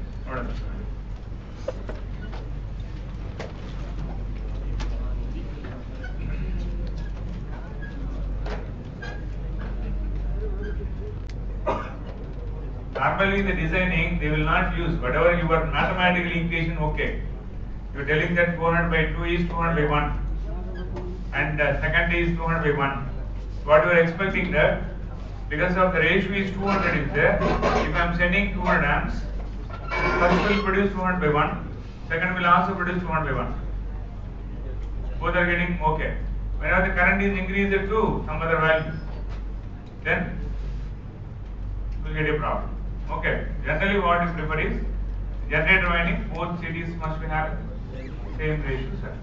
Normally the designing, they will not use whatever your mathematical equation, okay. You're telling that 400 by 2 is 200 by 1 and uh, second is 200 by 1. What you are expecting that because of the ratio is 200 is there, if I am sending 200 amps, first will produce 200 by 1, second will also produce 200 by 1. Both are getting okay. Whenever the current is increased to some other value, then you will get a problem. Okay. Generally what is preferred is generator winding, both CDs must be having same ratio, sir.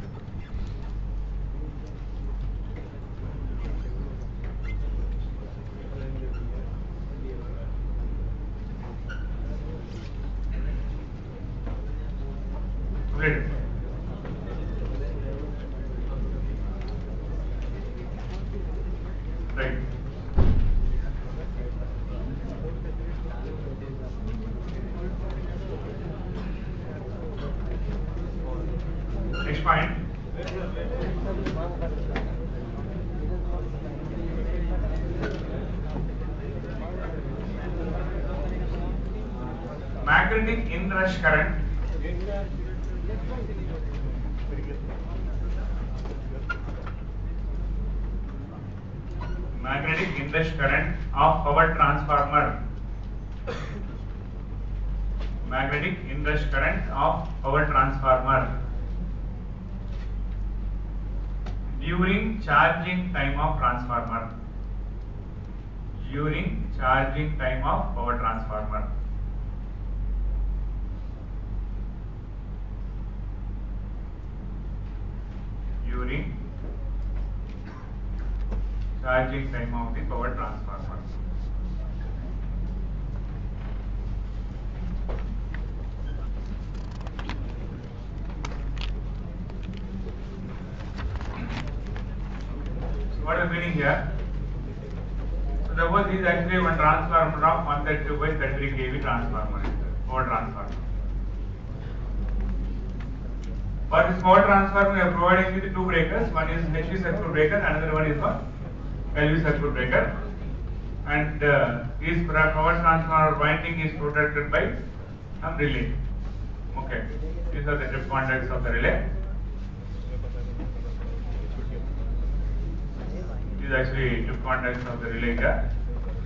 Completed. Right. Next point. Inrush current magnetic inrush current of power transformer magnetic inrush current of power transformer during charging time of transformer during charging time of power transformer during charging time of the power transformer. So what is meaning here? So suppose this is actually one transformer of 132 by 33 kV transformer, power transformer. For this power transformer, we are providing with two breakers. One is HV circuit breaker, another one is what? LV circuit breaker. And uh, this power transformer winding is protected by some relay. Okay, these are the trip contacts of the relay. These are actually trip contacts of the relay here.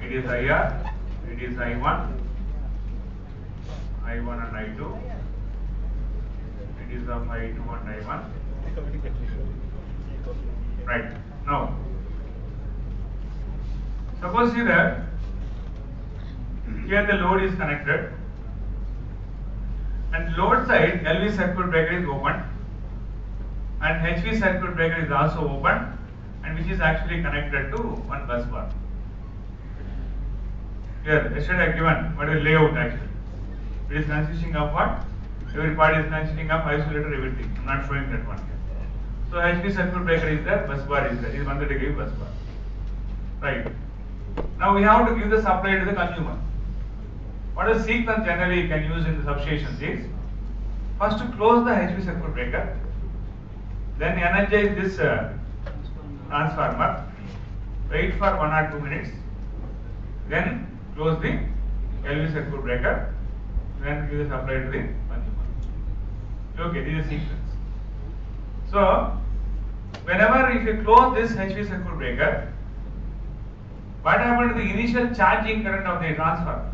It is IR, it is I1, I1 and I2. Is of I2 and I1. Right. Now, suppose you here, here the load is connected and load side LV circuit breaker is open and HV circuit breaker is also open and which is actually connected to one bus bar. Here, I have given what is layout actually. It is consisting of what? Every part is consisting up, isolator everything. I'm not showing that one here. So HV circuit breaker is there, bus bar is there. Is 130 kV bus bar. Right. Now we have to give the supply to the consumer. What is sequence generally you can use in the substations is first to close the HV circuit breaker, then energize this uh, transformer, wait for one or two minutes, then close the LV circuit breaker, then give the supply to the. Okay, this is sequence. So, whenever if you close this HV circuit breaker, what happened to the initial charging current of the transformer?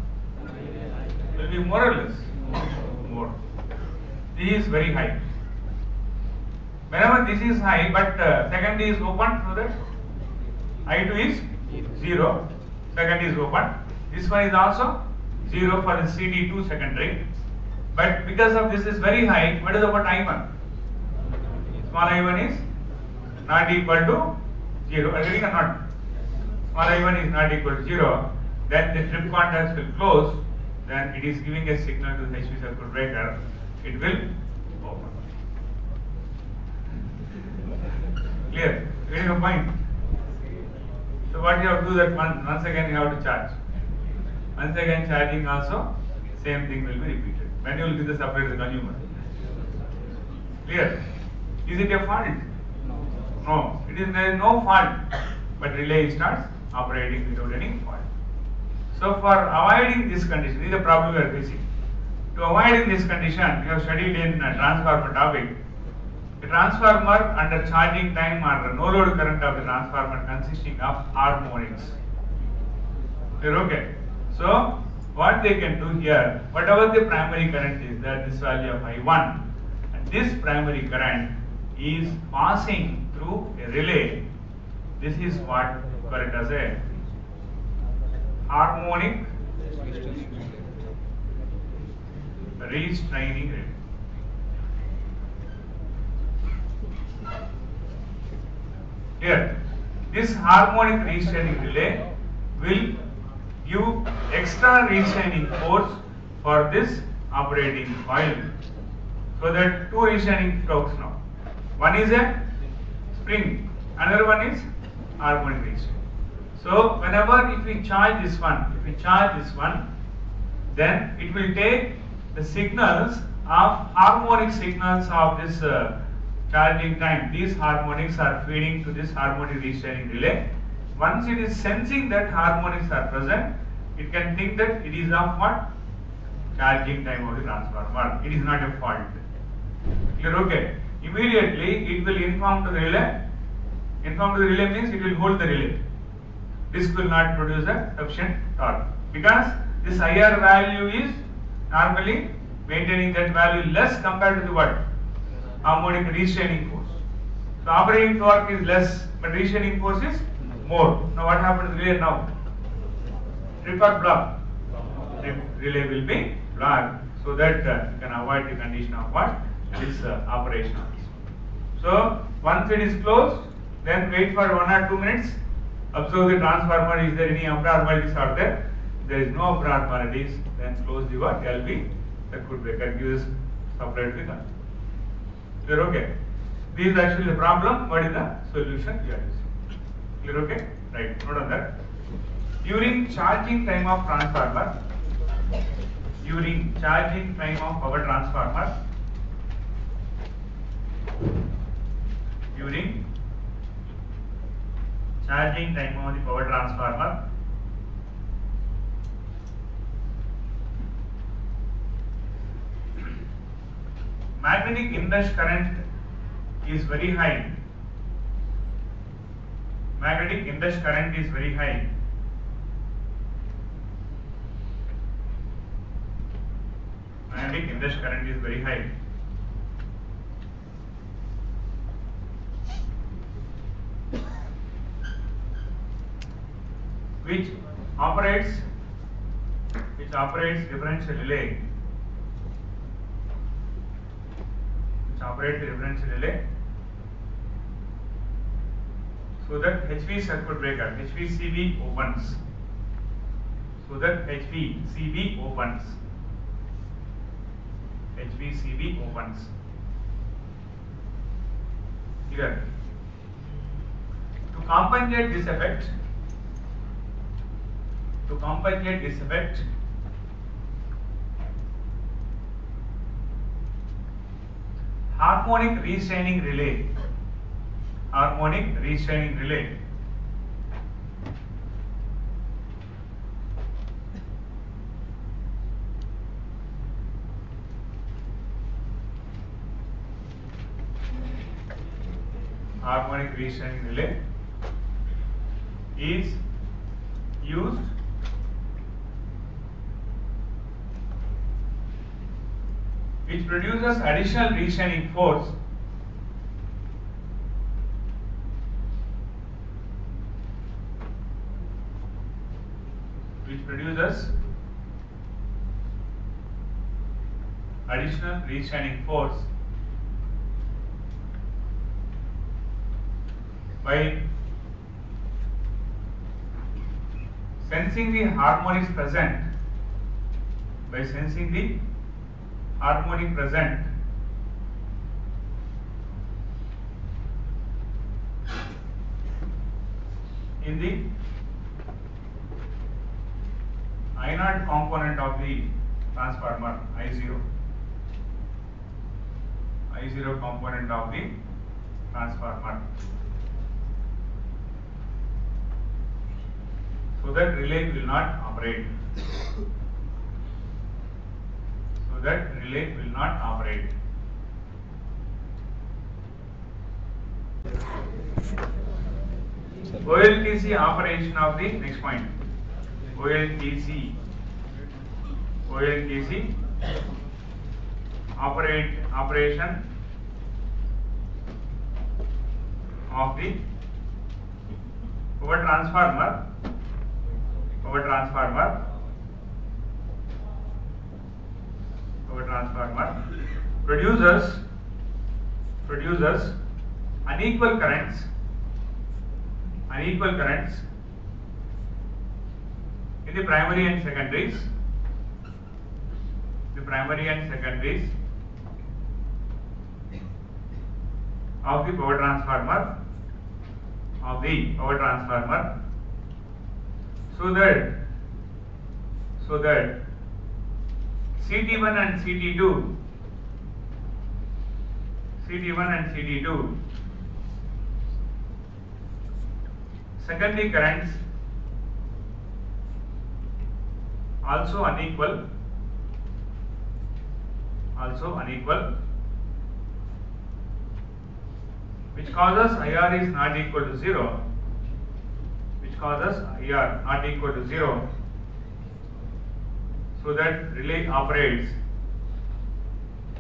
Will be more or less? More. This is very high. Whenever this is high, but uh, second is open, so that I2 is 0, second is open. This one is also 0 for the CT2 secondary. But because of this is very high, what is about I1? Small I1 is not equal to 0. Agreeing or not? Small I1 is not equal to 0. Then the trip contacts will close. Then it is giving a signal to the HV circuit breaker. It will open. Clear? Getting your point? So what you have to do that one, once again you have to charge. Once again charging also, same thing will be repeated. You will give the supply to the consumer. Clear? Is it a fault? No, No. it is there is no fault, but relay starts operating without any fault. So for avoiding this condition, this is the problem we are facing. To avoid this condition, we have studied in uh, transformer topic. The transformer under charging time or no load current of the transformer consisting of harmonics. Clear? Okay. So what they can do here, whatever the primary current is, that this value of I1, and this primary current is passing through a relay. This is what it as a harmonic restraining relay. Here, this harmonic restraining relay will give extra restraining force for this operating coil. So that two restraining strokes now. One is a spring, another one is harmonic restraint. So whenever if we charge this one, if we charge this one, then it will take the signals of harmonic signals of this uh, charging time. These harmonics are feeding to this harmonic restraining relay. Once it is sensing that harmonics are present, it can think that it is of what? Charging time of the transformer. It is not a fault. Clear? Okay. Immediately it will inform to the relay. Inform to the relay means it will hold the relay. This will not produce a sufficient torque because this IR value is normally maintaining that value less compared to the what? Harmonic restraining force. So operating torque is less, but restraining force is more. Now what happens relay now? Trip or block? Trip relay will be blocked so that uh, you can avoid the condition of what? This uh, operation. So once it is closed, then wait for one or two minutes. Observe the transformer. Is there any abnormalities are there? There is no abnormalities, then close the what? LV circuit breaker gives to the consumer. Clear? Okay. This is actually the problem. What is the solution using? Clear okay? Right, note on that. During charging time of transformer, during charging time of power transformer, during charging time of the power transformer, magnetic induced current is very high. Magnetic induced current is very high. Magnetic induced current is very high. Which operates which operates differential relay which operates differential relay so that HV circuit breaker HVCB opens. So that HVCB opens. HVCB opens. Here to compensate this effect to compensate this effect harmonic restraining relay harmonic restraining relay. Harmonic restraining relay is used which produces additional restraining force which produces additional restraining force. By sensing the harmonics present by sensing the harmonic present in the I naught component of the transformer I zero I zero component of the transformer. So that relay will not operate. So that relay will not operate. OLTC operation of the next point. OLTC OLTC operate operation of the power transformer power transformer power transformer produces produces unequal currents unequal currents in the primary and secondaries the primary and secondaries of the power transformer of the power transformer so that so that CT1 and CT2 CT1 and CT2 secondary currents also unequal also unequal which causes IR is not equal to 0 which causes IR not equal to 0 so that relay operates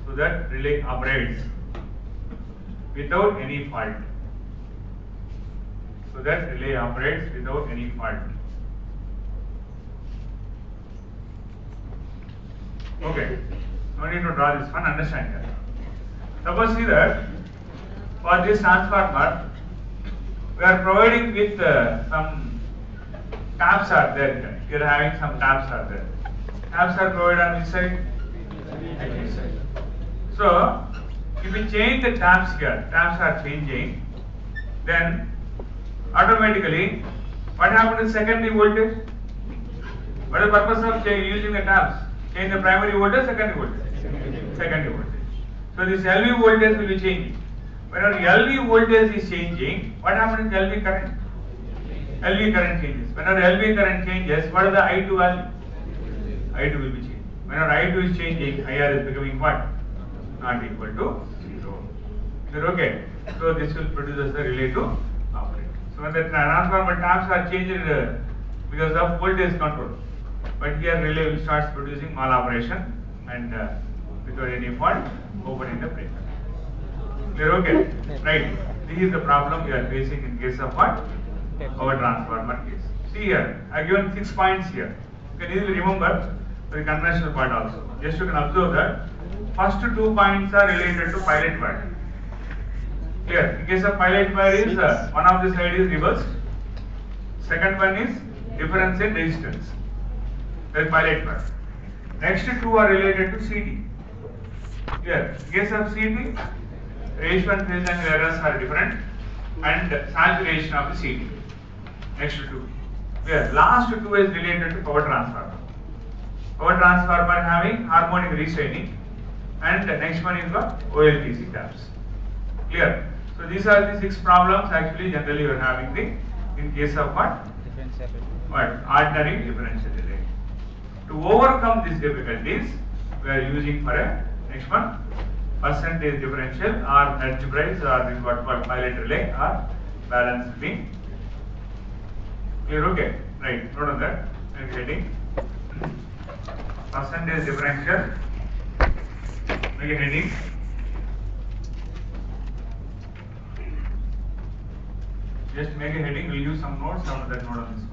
so that relay operates without any fault so that relay operates without any fault. Okay no need to draw this one understand that suppose see that for this transformer we are providing with uh, some taps are there you are having some taps are there taps are provided on this side so if we change the taps here taps are changing then automatically what happened to secondary voltage? What is the purpose of using the taps? Change the primary voltage, secondary voltage. Secondary voltage. So this LV voltage will be changing. Whenever LV voltage is changing, what happens to LV current? LV current changes. When Whenever LV current changes, what is the I2 value? I2 will be changing. Whenever I2 is changing, IR is becoming what? Not equal to 0. Is okay? So this will produce a relay to operate. So when the transformer taps are changed uh, because of voltage control. But here relay will start producing maloperation and uh, without any fault opening the breaker. Clear okay? Right. This is the problem we are facing in case of what? Our transformer case. See here, I have given six points here. You can easily remember the conventional part also. Just you can observe that first two points are related to pilot wire. Clear? In case of pilot wire is uh, one of the side is reversed. Second one is difference in resistance. That is pilot wire. Next two are related to CT. Clear? In case of CT, ratio and phase angle errors are different and saturation of the CT. Next two. Clear? Last two is related to power transformer. Power transformer having harmonic restraining and the next one is what? OLTC taps. Clear? So these are the six problems actually generally you are having the in case of what? Differential. What? Ordinary differential relay. To overcome these difficulties, we are using for a next one percentage differential or algebraic or this what called pilot relay or balance beam. Clear? Okay. Right. Note on that. And heading percentage differential. Make a heading. Just make a heading. We'll use some notes after that note on this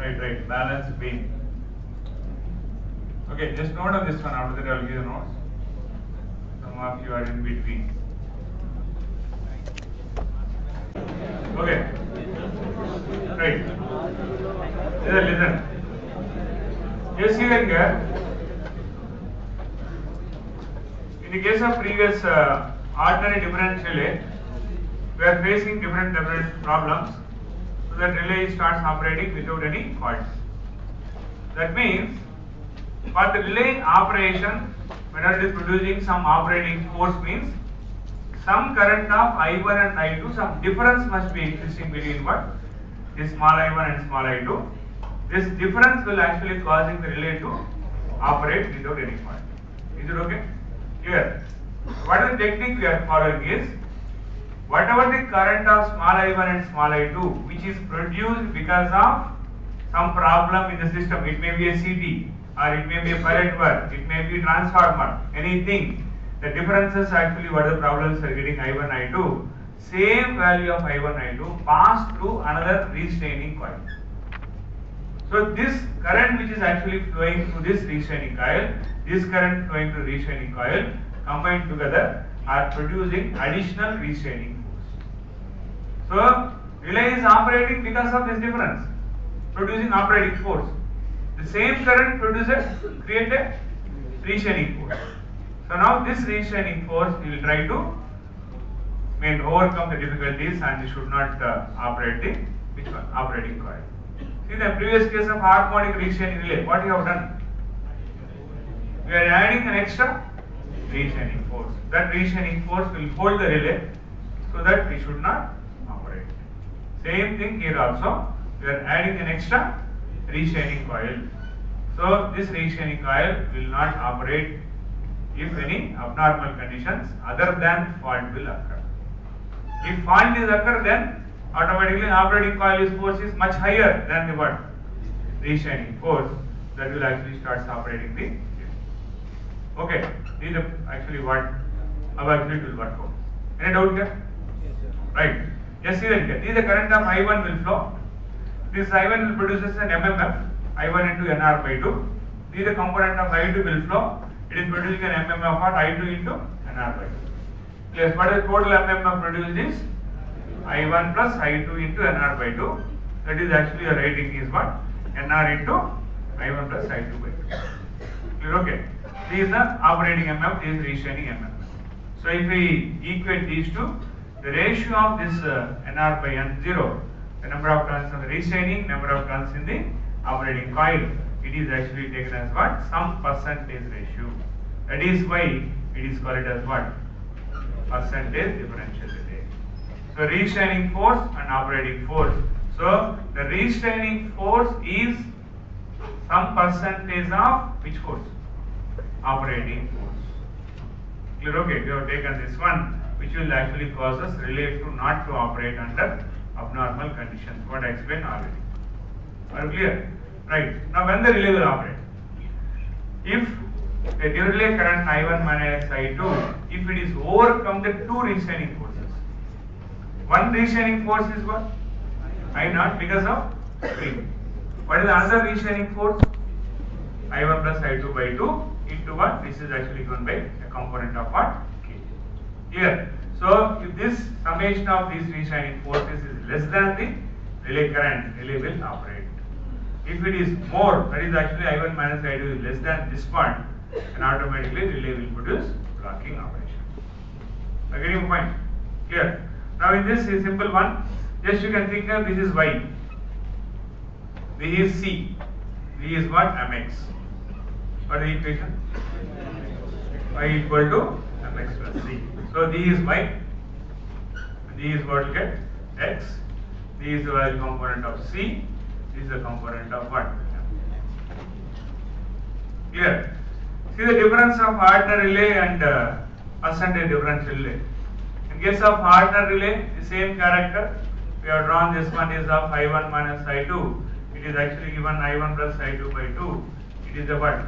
Right, right. Balanced beam. Okay, just note on this one. After that, I'll give you notes. Some of you are in between. Okay. Right. Listen, listen. Just here here. In the case of previous uh, ordinary differential we are facing different different problems. That relay starts operating without any fault. That means for the relay operation, whenever it is producing some operating force means some current of I1 and I2, some difference must be existing between what? This small I1 and small I2. This difference will actually causing the relay to operate without any fault. Is it okay? Clear? What the technique we are following is whatever the current of small I1 and small I2 which is produced because of some problem in the system, it may be a CT or it may be a pilot wire, it may be transformer, anything. The differences actually what the problems are getting I1, I2, same value of I1, I2 pass through another restraining coil. So this current which is actually flowing through this restraining coil, this current flowing through restraining coil combined together are producing additional restraining. So relay is operating because of this difference, producing operating force. The same current produces create a restraining force. So now this restraining force we will try to mean overcome the difficulties and we should not uh, operate the which one operating coil. See the previous case of harmonic restraining relay, what you have done? We are adding an extra restraining force. That restraining force will hold the relay so that we should not. Same thing here also. We are adding an extra restraining coil. So this restraining coil will not operate if any abnormal conditions other than fault will occur. If fault is occur then automatically operating coil is force is much higher than the what? Restraining force that will actually starts operating the Okay, this is actually what how actually it will work out. Any doubt here? Right. See that here. This is the current of I1 will flow. This I1 will produces an MMF, I1 into NR by 2. This is the component of I2 will flow. It is producing an MMF what? I2 into NR by 2. Yes, what is the total MMF produced is I1 plus I2 into NR by 2. That is actually the rating is what? NR into I1 plus I2 by 2. Clear? Okay. This is the operating MMF, this is restraining MMF. So if we equate these two, the ratio of this uh, NR by N0, the number of turns on the restraining, number of turns in the operating coil, it is actually taken as what? Some percentage ratio. That is why it is called as what? Percentage differential relay. So restraining force and operating force. So the restraining force is some percentage of which force? Operating force. Clear? Okay, we have taken this one, which will actually cause us relay to not to operate under abnormal conditions. What I explained already. Are clear? Right. Now, when the relay will operate? If the relay current I1 minus I2, if it is overcome the two restraining forces. One restraining force is what? I naught because of spring. What is the other restraining force? I1 plus I2 by 2 into what? This is actually given by a component of what? K. Here. So, if this summation of these restraining forces is less than the relay current, relay will operate. If it is more, that is actually I1 minus I2 is less than this point, then automatically relay will produce blocking operation. Are you point? Clear? Now in this simple one, just you can think of this is Y, this is C, V is what? Mx. What is the equation? Y equal to Mx plus C. So D is Y, D is what you get? X, D is the value component of C, this is the component of what? Clear? See the difference of ordinary relay and uh, percentage differential relay. In case of ordinary relay, the same character, we have drawn this one is of I1 minus I2. It is actually given I1 plus I2 by 2. It is a what?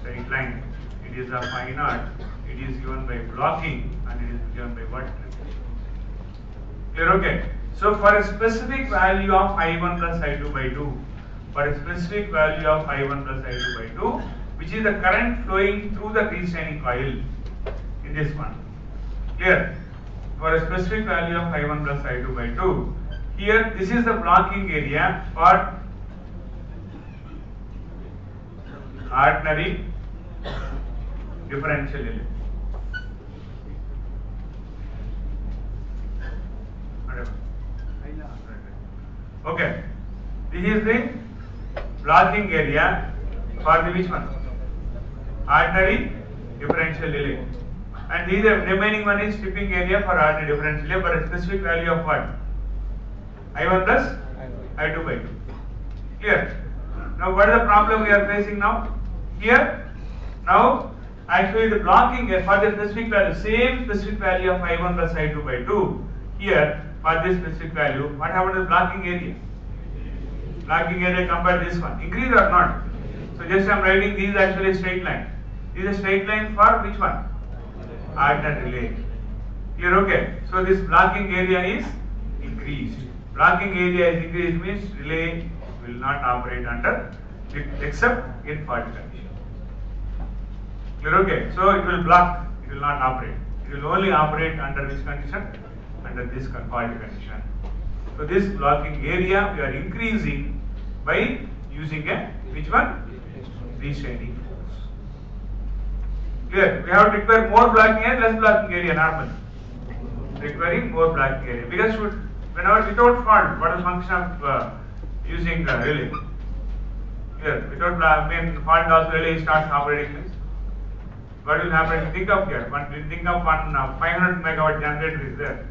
Straight line. It is a I naught. It is given by blocking and it is given by what? Clear? Okay. So for a specific value of I1 plus I2 by 2, for a specific value of I1 plus I2 by 2, which is the current flowing through the restraining coil in this one. Clear? For a specific value of I1 plus I2 by 2, here this is the blocking area for ordinary differential element. Okay. This is the blocking area for the which one? Ordinary differential delay. And this remaining one is tipping area for ordinary differential delay for a specific value of what? I1 plus I2 by 2. Clear? Now what is the problem we are facing now? Here, now actually the blocking for the specific value, same specific value of I1 plus I2 by 2. Here, for this specific value, what happened to the blocking area? Blocking area compared to this one, increase or not? So just I am writing these actually straight line. This is a straight line for which one? Ordinary relay. Here okay. So this blocking area is increased. Blocking area is increased means relay will not operate under except in fault condition. Clear okay. So it will block, it will not operate. It will only operate under which condition? Under this fault condition. So this blocking area we are increasing by using a which one? Restraining force. Clear? We have to require more blocking area, less blocking area normally. Requiring more blocking area because should, whenever without fault, what is function of uh, using uh, relay? Clear? Without bla- when fault also relay starts operating what will happen? Think of here. One think of one uh, 500 megawatt generator is there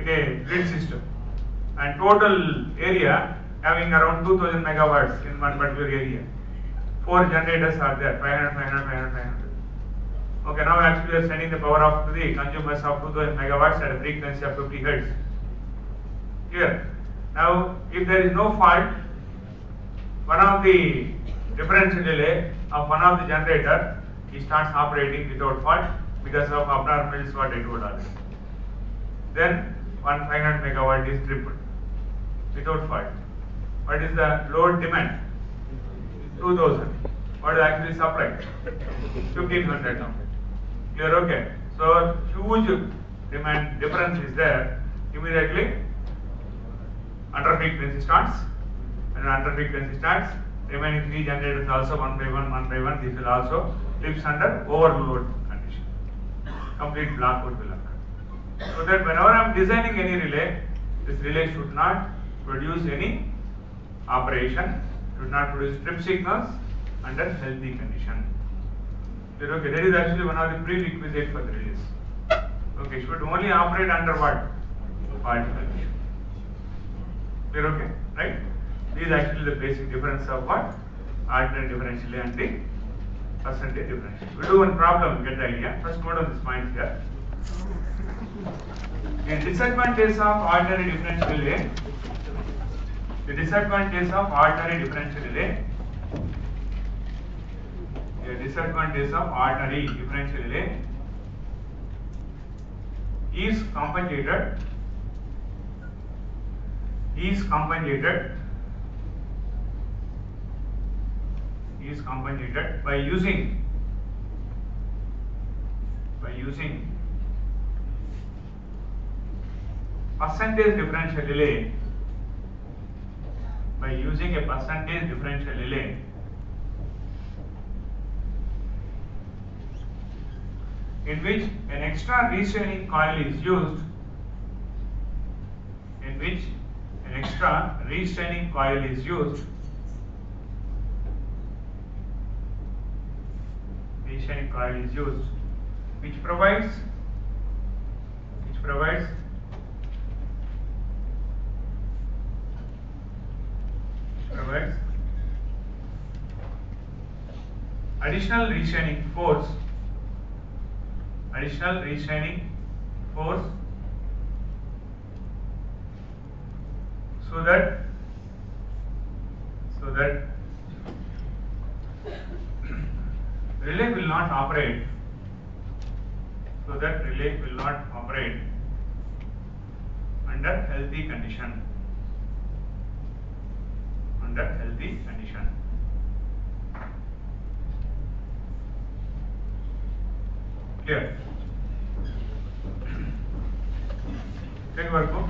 in a grid system, and total area having around 2000 megawatts in one particular area. Four generators are there, 500, 500, 500, 500. Okay, now actually we are sending the power off to the consumers of 2000 megawatts at a frequency of 50 hertz. Here, now if there is no fault, one of the differential relay of one of the generator, he starts operating without fault because of abnormalities what I told already. then one 500 megawatt is tripped without fault. What is the load demand? 2000. What is actually supplied? 1500 now. Clear? Okay. So huge demand difference is there. Immediately under frequency starts and under frequency starts remaining three generators also one by one one by one this will also lives under overload condition complete blackout will occur so that whenever i am designing any relay this relay should not produce any operation should not produce trip signals under healthy condition. Okay? That is actually one of the prerequisite for the relays okay should only operate under what? Fault condition. Clear okay? Right? This is actually the basic difference of what? Ordinary differential and the percentage differential. We do one problem get the idea. First note on this point here the disadvantage of ordinary differential relay the disadvantage of ordinary differential relay the disadvantage of ordinary differential relay is compensated is compensated is compensated by using. By using percentage differential relay by using a percentage differential relay in which an extra restraining coil is used. In which an extra restraining coil is used. Restraining coil is used. Which provides? Which provides provides additional restraining force. Additional restraining force. So that so that relay will not operate. So that relay will not operate under healthy condition under healthy condition clear take workbook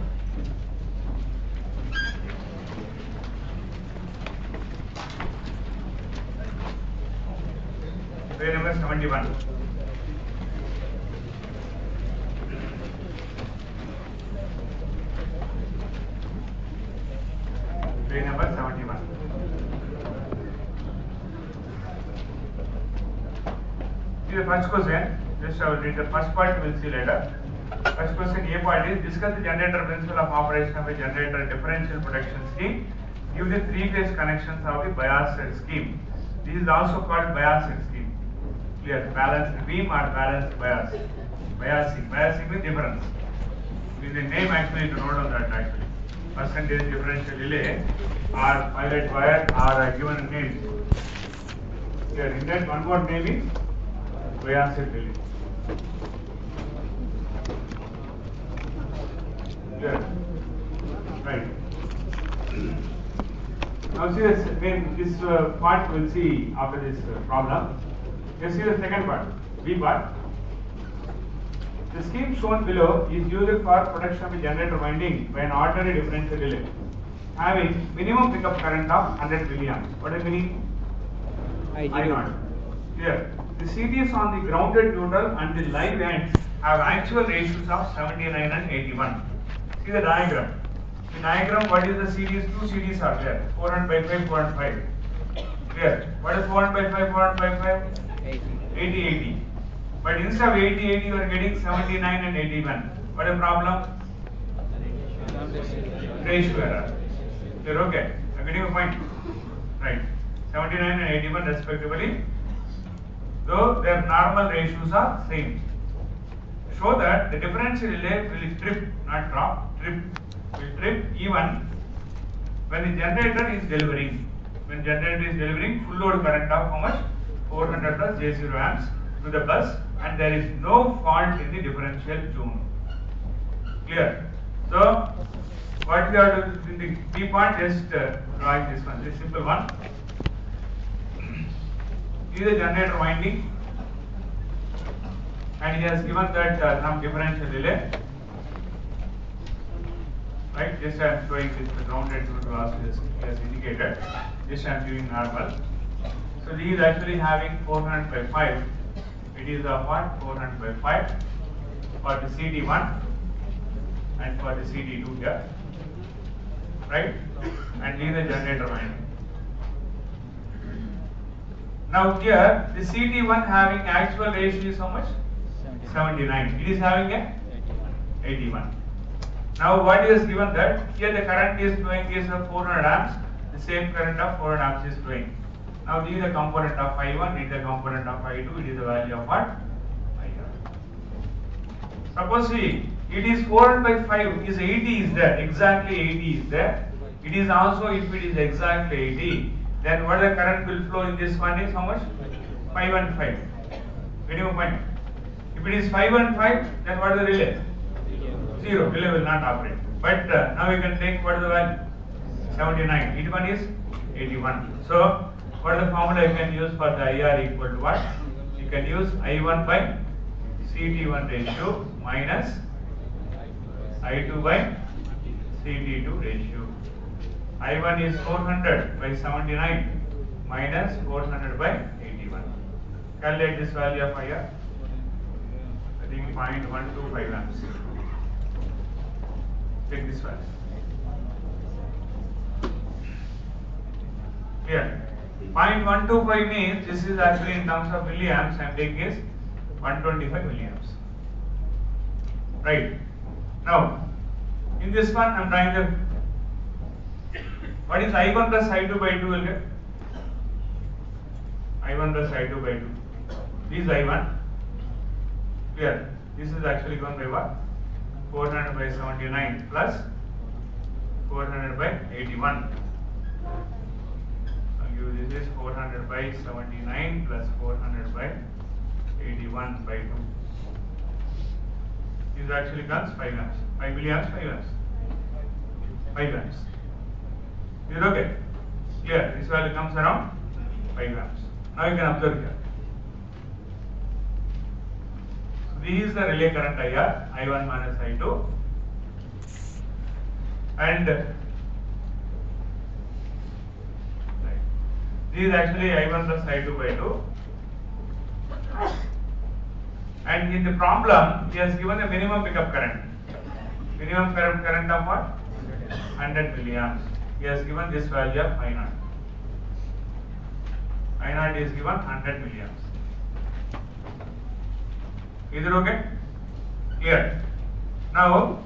page number 71 page number 71 see the first question just I will read the first part we will see later first question A part is discuss the generator principle of operation of a generator differential protection scheme give the three phase connections of the biased scheme this is also called biased scheme clear balanced beam or balanced bias biasing biasing means difference with the name actually to note on that actually percentage differential relay or pilot wire are uh, given a name here in that one more name is biased relay clear right now see this again this uh, part we'll see after this uh, problem you see the second part B part the scheme shown below is used for protection of a generator winding by an ordinary differential relay having minimum pickup current of 100 milliamps. What is meaning? I I naught. Here, the CTs on the grounded neutral and the live ends have actual ratios of 79 and 81. See the diagram. The diagram, what is the CTs? Two CTs are there. 400 by 5, 400 5. Clear. What is 400 by 5, 400 by 5? 80. 80 80 but instead of 80 80 you are getting 79 and 81 what a problem. Ratio error you're okay. I'm getting a point. Right. 79 and 81 respectively. Though their normal ratios are same. Show that the differential relay will trip not drop trip will trip even when the generator is delivering. When generator is delivering full load current of how much? 400 plus j0 amps to the bus and there is no fault in the differential zone Clear? So, what we are to do in the B part, just uh, drawing this one, this simple one. This is a generator winding and he has given that uh, some differential relay. Right, just I am showing this the grounded to also he has indicated, just I am doing normal. So he is actually having 400 by 5, it is of what 400 by 5 for the CT1 and for the CT2 here, right? And these are generator winding. Now here, the CT1 having actual ratio is how much? 79. It is having a 81. Now what is given that here the current is flowing is of 400 amps, the same current of 400 amps is flowing. Now this is the component of I1, this is the component of I2, it is the value of what? IR. Suppose see, it is 400 by 5 is 80 is there, exactly 80 is there. It is also if it is exactly 80, then what the current will flow in this one is how much? 5 and 5. Minimum point. If it is 5 and 5, then what is the relay? 0. Relay will not operate. But uh, now we can take what is the value? 79. Each one is 81. So, what is the formula you can use for the IR equal to what? You can use I1 by CT1 ratio minus I2 by CT2 ratio. I1 is 400 by 79 minus 400 by 81. Calculate this value of IR. I think 0.125 amps. Take this value. Here, 0.125 means this is actually in terms of milliamps. I am taking is 125 milliamps. Right. Now, in this one, I am trying to. What is I1 plus I2 by 2 will get? I1 plus I2 by 2. This is I1. clear this is actually given by what? 400 by 79 plus 400 by 81. Give this is 400 by 79 plus 400 by 81 by 2. This actually comes 5 amps. 5 milliamps, 5 amps. 5 amps. Is it okay? Clear? This value comes around 5 amps. Now you can observe here. So this is the relay current IR, I1 minus I2. And this is actually I1 plus I2 by 2. And in the problem, he has given a minimum pickup current. Minimum current, current of what? 100 milliamps. He has given this value of I0. I0 is given 100 milliamps. Is it okay? Clear. Now,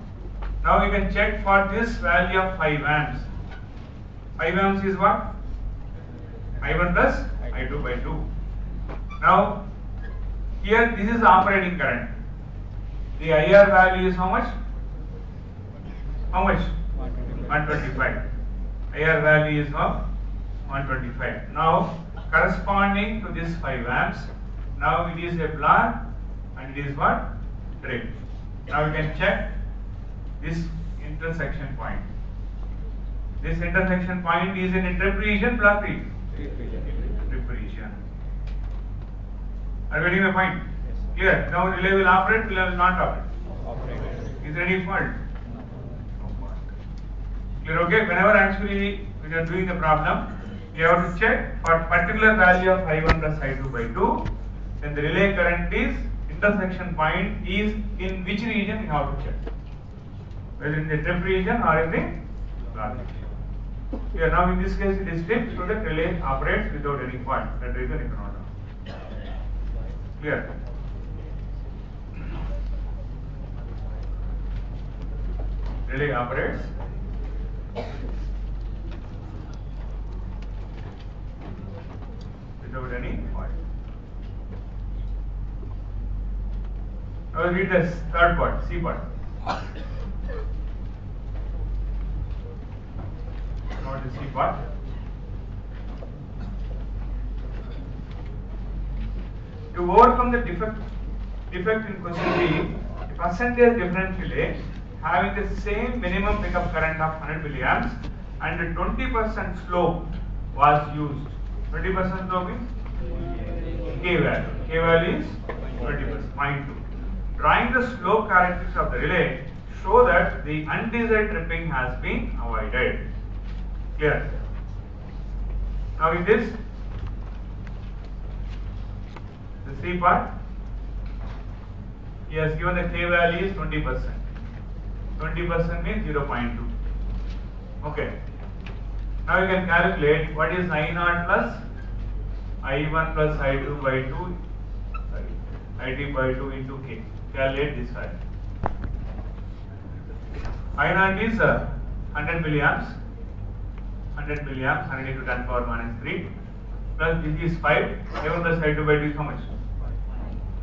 now we can check for this value of 5 amps. 5 amps is what? I1 plus I2 by 2. Now, here this is operating current. The IR value is how much? How much? 125. IR value is of 125. Now, corresponding to this 5 amps, now it is a block and it is what? Drain. Now we can check this intersection point. This intersection point is an trip block? Trip region. Are you getting my point? Yes, Clear? Now relay will operate, relay will not operate. operate. Is there any fault? No fault. Clear? Okay? Whenever actually you are doing the problem, you have to check for particular value of I1 plus I2 by 2, then the relay current is intersection point is in which region you have to check. Whether in the trip region or in the block region. Here now in this case it is tripped so that relay operates without any fault. That reason it cannot. Clear? Relay operates. Without any fault. Now read this third part, C part. The C part. To overcome the defect, defect in question B, percentage relay having the same minimum pickup current of 100 milliamps and a 20% slope was used. 20% slope means K value. K value is 20%, 0.2. Drawing the slope characteristics of the relay show that the undesired tripping has been avoided. Clear? Now in this, the C part, he has given the K value is 20%. 20% means 0.2. Okay. Now you can calculate what is I naught plus I1 plus I2 by 2, sorry, IT by 2 into K. Calculate this value. I naught is uh, 100 milliamps, 100 milliamps, 100 into 10 power minus 3, plus this is 5, I1 plus I2 by 2 is how much?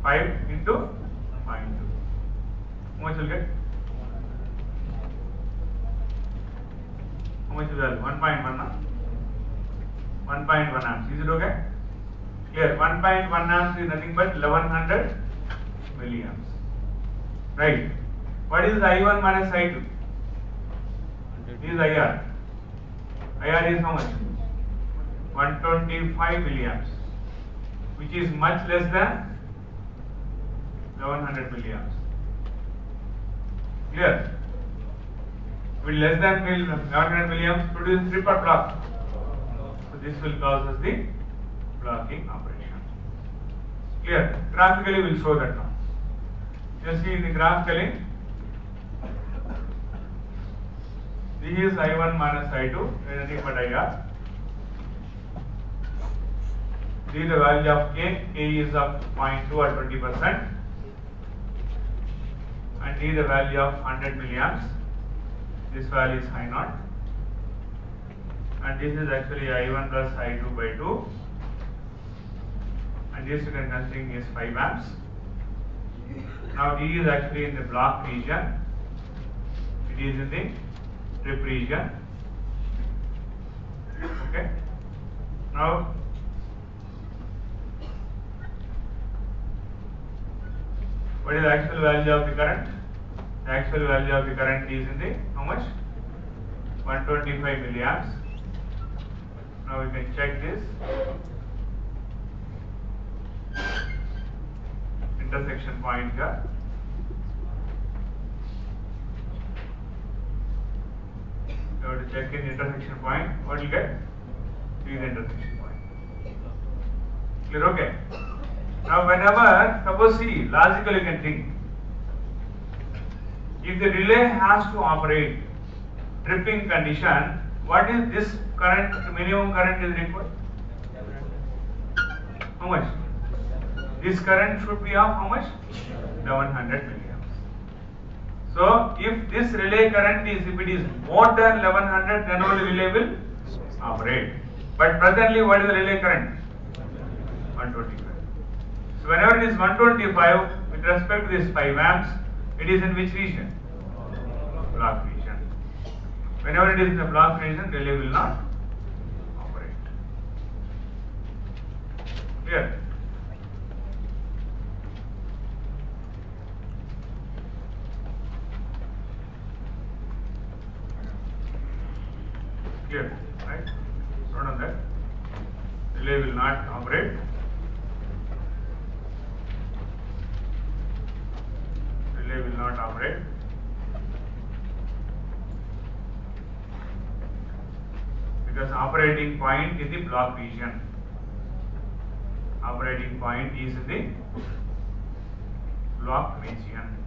5 into 0.2. How much will get? How much is value? 1.1 na? 1.1 amps. Is it okay? Clear. 1.1 amps is nothing but 1100 milliamps. Right. What is I1 minus I2? This is IR. IR is how much? 125 milliamps, which is much less than 1100 milliamps. Clear? With less than 1100 milliamps produce triple block. So this will cause us the blocking operation. Clear? Graphically we will show that now. You see the graphically, this is I1 minus I2, anything but IR. This is the value of K, K is of 0.2 or 20 percent and this is the value of 100 milliamps. This value is I naught and this is actually I1 plus I2 by 2 and this you can consider is 5 amps. Now D is actually in the block region, it is in the trip region. Okay. Now what is the actual value of the current? The actual value of the current is in the how much? 125 milliamps. Now we can check this. Intersection point here. You have to check in intersection point. What will get? The intersection point. Clear? Okay. Now, whenever, suppose see, logically you can think. If the relay has to operate tripping condition, what is this current, minimum current is required? How much? This current should be of how much? 1100 milliamps. So, if this relay current is, if it is more than 1100, then only relay will operate. But presently, what is the relay current? 125. So whenever it is 125 with respect to this 5 amps, it is in which region? Block region. Whenever it is in the block region, relay will not operate. Clear? Clear, right? Note on that. Relay will not operate. relay will not operate. Because operating point is the block region. Operating point is the block region.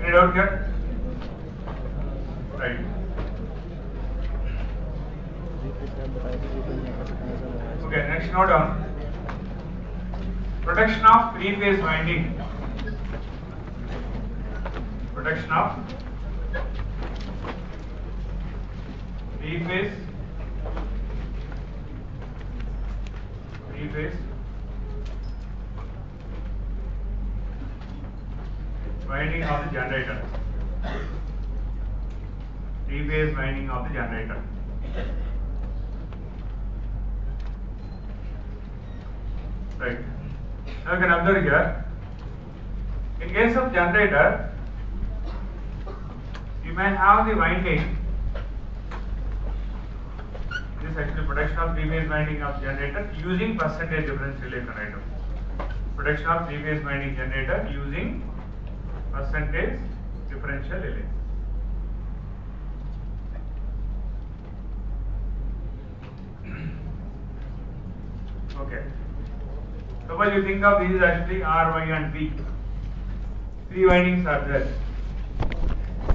Any doubt here? Right. Okay, next note down. Protection of three phase winding. Protection of B phase, B phase, winding of the generator. Three phase winding of the generator. Right. Now you can observe here. In case generator, you may have the winding. This is actually protection of three phase winding of generator using percentage difference relay generator. Protection of three phase winding generator using percentage differential relay. Okay. Suppose you think of this is actually R, Y and B. Three windings are there.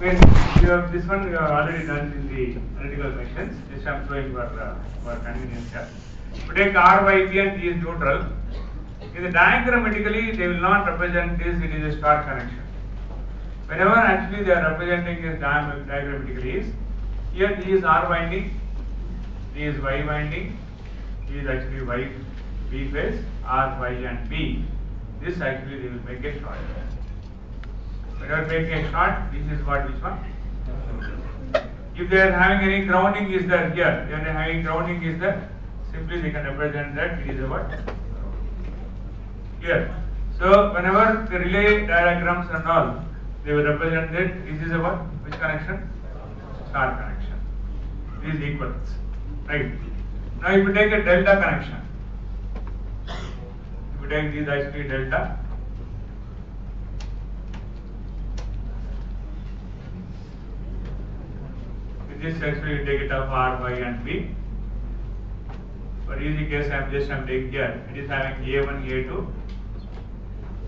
When you have this one have already done in the analytical sections, this I am showing for, uh, for convenience here. To take R, Y, B and B is neutral. In the diagrammatically they will not represent this, it is a star connection. Whenever actually they are representing this diagram- diagrammatically is, here this is R winding, this is Y winding, this is actually Y, B phase, R, Y and B. This actually they will make a short. Whenever making a short, this is what which one? If they are having any grounding is there here, they are having grounding is there, simply they can represent that it is a what? Here. So whenever the relay diagrams and all, they will represent that this is a what? Which connection? Star connection. These equals. Right. Now if you take a delta connection, if you take this actually delta, this actually take it of R, Y and B. For easy case I am just I am taking here, it is having A1, A2,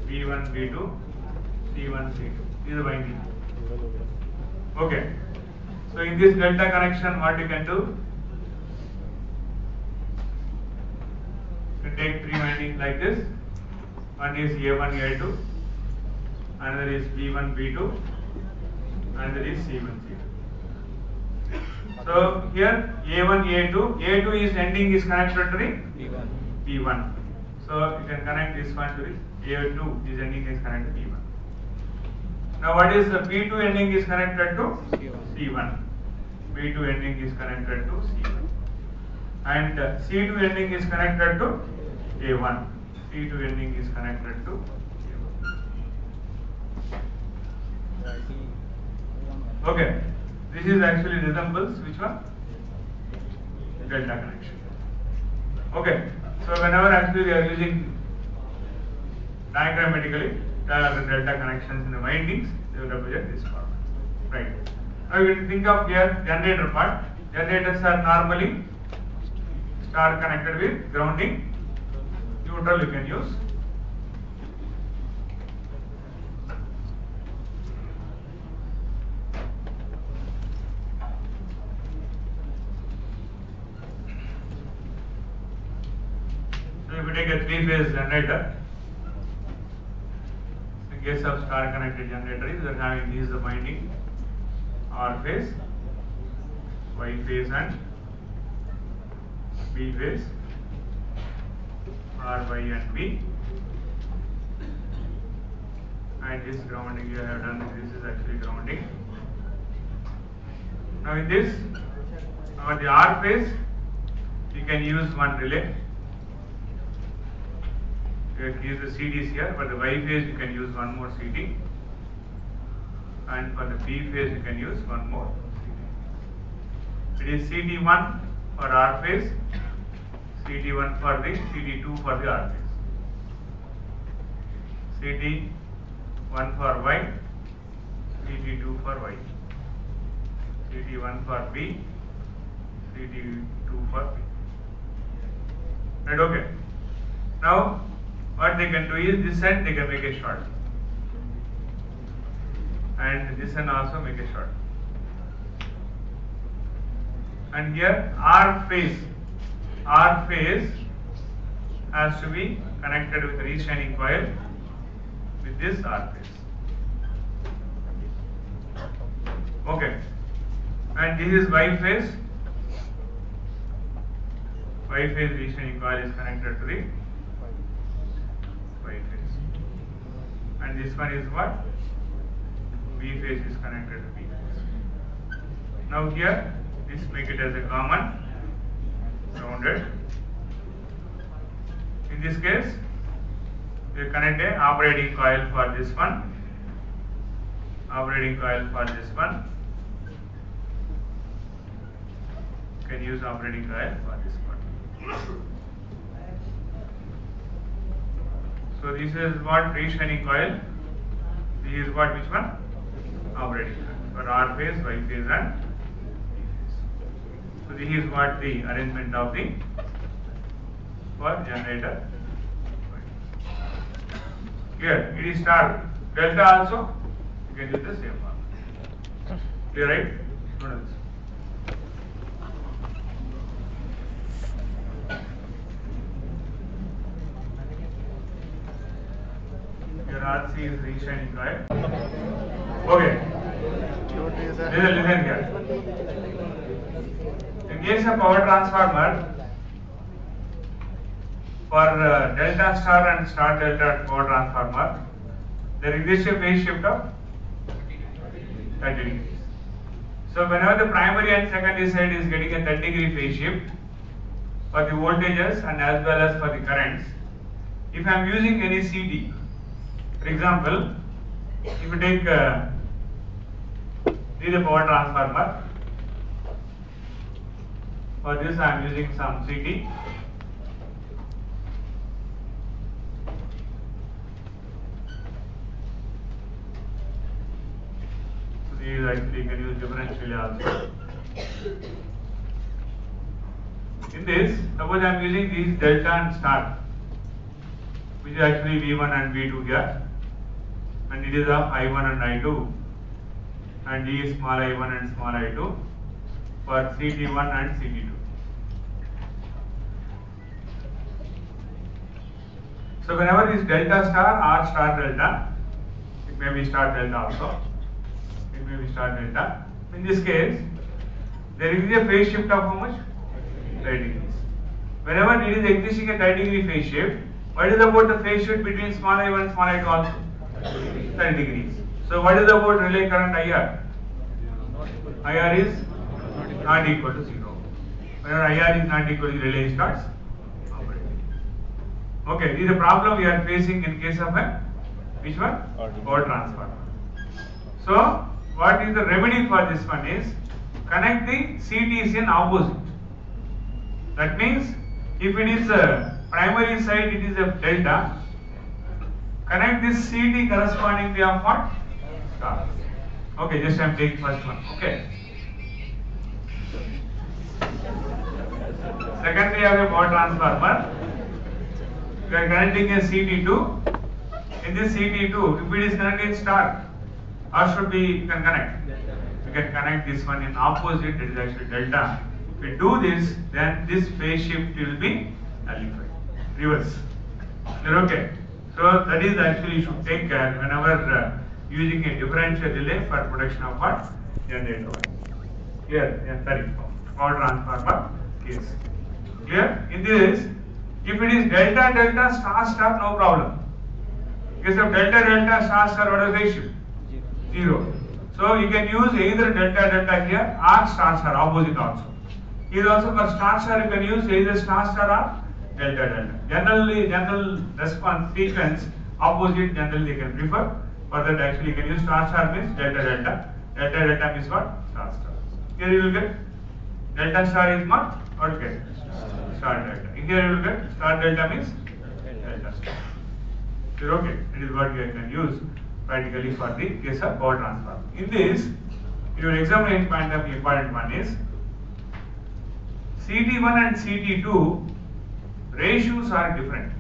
B1, B2, C1, C2. This is the winding. Okay. So in this delta connection, what you can do? You take three windings like this. One is A1, A2, another is B1, B2, another is C1, C2. So here A1, A2, A2 is ending is connected to the B1. P1. So you can connect this one to the A2 is ending is connected to P1. Now what is the P2 ending is connected to C1. C1. P2 ending is connected to C1. And uh, C2 ending is connected to A1. C2 ending is connected to A1. Okay. This is actually resembles which one? Delta connection. Okay. So whenever actually we are using diagrammatically the delta connections in the windings, they will represent this form. Right. Now you can think of here generator part. Generators are normally star connected with grounding. Neutral you can use. So if you take a three phase generator, in case of star connected generators, they are having these the winding R phase, Y phase and B phase, R, Y and B. And this grounding you have done, this is actually grounding. Now in this, for the R phase, you can use one relay. Use the CTs here. For the Y phase, you can use one more CT. And for the B phase, you can use one more CT. It is CT1 for R phase, CT1 for the CT2 for the R phase. CT1 for Y, CT2 for Y. CT1 for B, CT2 for B. Right, okay. Now, what they can do is this end they can make a short. And this end also make a short. And here R phase, R phase has to be connected with the restraining coil with this R phase. Okay. And this is Y phase, Y-phase restraining coil is connected to the And this one is what? B-phase is connected to B-phase. Now here, this make it as a common grounded. In this case, we connect a operating coil for this one, operating coil for this one. Can use operating coil for this one. So this is what restraining coil. This is what which one? Operating for R phase, Y phase, and phase. So this is what the arrangement of the for generator. Clear? It is star. Delta also you can use the same one. Clear, right? Your RC is restraining coil. Okay. Listen, listen here. In case of power transformer, for uh, delta star and star delta power transformer, there exists a phase shift of 30 degrees. So whenever the primary and secondary side is getting a 30 degree phase shift for the voltages and as well as for the currents, if I am using any CT, for example, if you take uh, is power transformer. For this I am using some CT. So these actually you can use differentially also. In this, suppose I am using these delta and star, which is actually V1 and V2 here, and it is of I1 and I2 and E is small i1 and small i2 for CT1 and CT2. So whenever is delta star R star delta, it may be star delta also, it may be star delta. In this case, there is a phase shift of how much? 30 degrees. Whenever it is existing a 30 degree phase shift, what is about the phase shift between small i1 and small i2 also? 30 degrees. So what is about relay current IR? IR is not equal to 0. Whenever IR is not equal to relay starts operating. Okay, this is a problem we are facing in case of a which one? Power transformer. So what is the remedy for this one is connect the CTs in opposite. That means if it is a primary side it is a delta connect this CT corresponding to of what? Star. Okay, just I am taking first one. Okay. Second we have a power transformer. We are connecting a CT2. In this CT2, if it is connected star, or should be can connect? You can connect this one in opposite, it is actually delta. If we do this, then this phase shift will be nullified. Reverse. You're okay? So that is actually you should take care whenever uh, using a differential relay for protection of what? Generator. Clear? Yeah, sorry. Power transformer case. Clear? In this, if it is delta delta star star, no problem. Because of delta delta star star, what is shift? Zero. So you can use either delta delta here or star star opposite also. Here also for star star you can use either star star or delta delta. Generally, general response sequence opposite generally they can prefer. For that actually you can use star star means delta delta. Delta delta means what? Star star. Here you will get delta star is what? What get? Star delta. Here you will get star delta means delta star. So okay, it is what you can use practically for the case of power transformer. In this, your examination point of important one is CT1 and CT2 ratios are different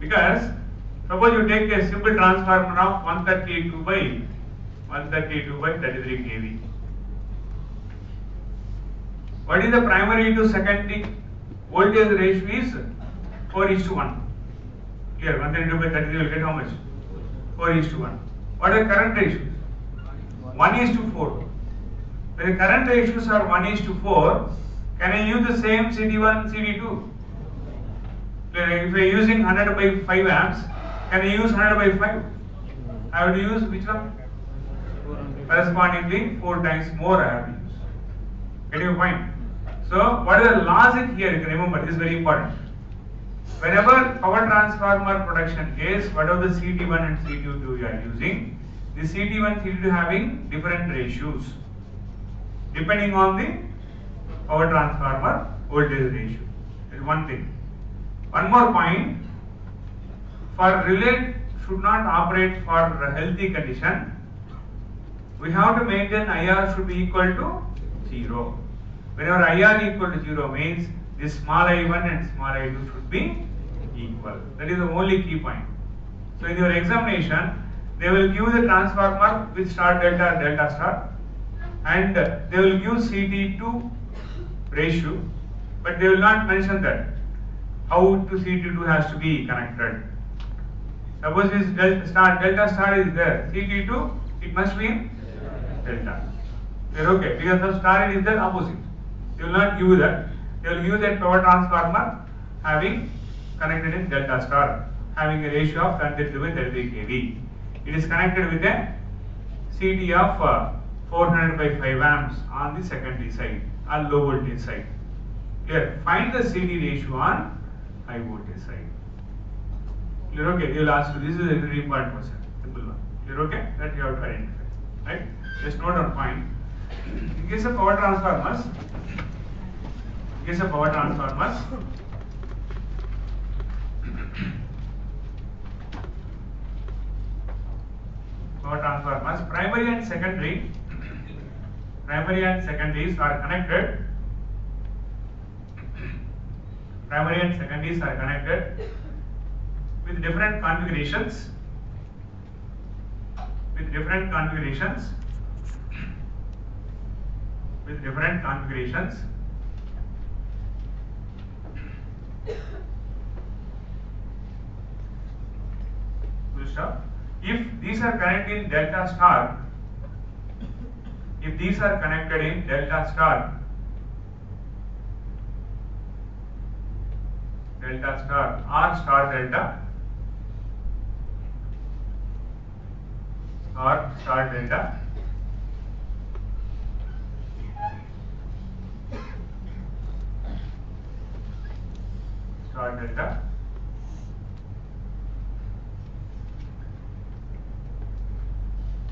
because suppose you take a simple transformer of 132 by 132 by 33 kV. What is the primary to secondary voltage ratio is 4 is to 1. Here 132 by 33 will get how much? 4 is to 1. What are current ratios? 1 is to 4. When the current ratios are 1 is to 4, Can I use the same CT1, CT2? If am using 100 by 5 amps, can I use 100 by 5? I would use which one? Correspondingly, 4 times more I have to use. Get your point? So, what is the logic here? You can remember, this is very important. Whenever power transformer protection is, whatever the CT1 and CT2 you are using, the CT1, CT2 having different ratios depending on the power transformer voltage ratio. Is one thing. One more point, for relay should not operate for healthy condition, we have to maintain IR should be equal to 0. Whenever IR equal to 0 means this small i1 and small i2 should be equal. That is the only key point. So in your examination, they will give the transformer with star delta delta star and they will give CT2 ratio but they will not mention that how to CT2 has to be connected. Suppose this delta star delta star is there, CT2 it must be delta. They're okay because the star is the opposite. They will not give that. They will give that power transformer having connected in delta star, having a ratio of 33 by 33 kV. It is connected with a CT of uh, 400 by 5 amps on the secondary side or low voltage side. Here, Find the CT ratio on high voltage side. Clear? Okay. You will ask. This is a very important question. Simple one. Clear? Okay. That you have to identify. Right? Just note down point. In case of power transformers, in case of power transformers, power transformers, primary and secondary, primary and secondaries are connected. Primary and secondaries are connected with different configurations. With different configurations. With different configurations. Full stop. If these are connected in delta star, if these are connected in delta star, delta star or star delta, or star delta, star delta,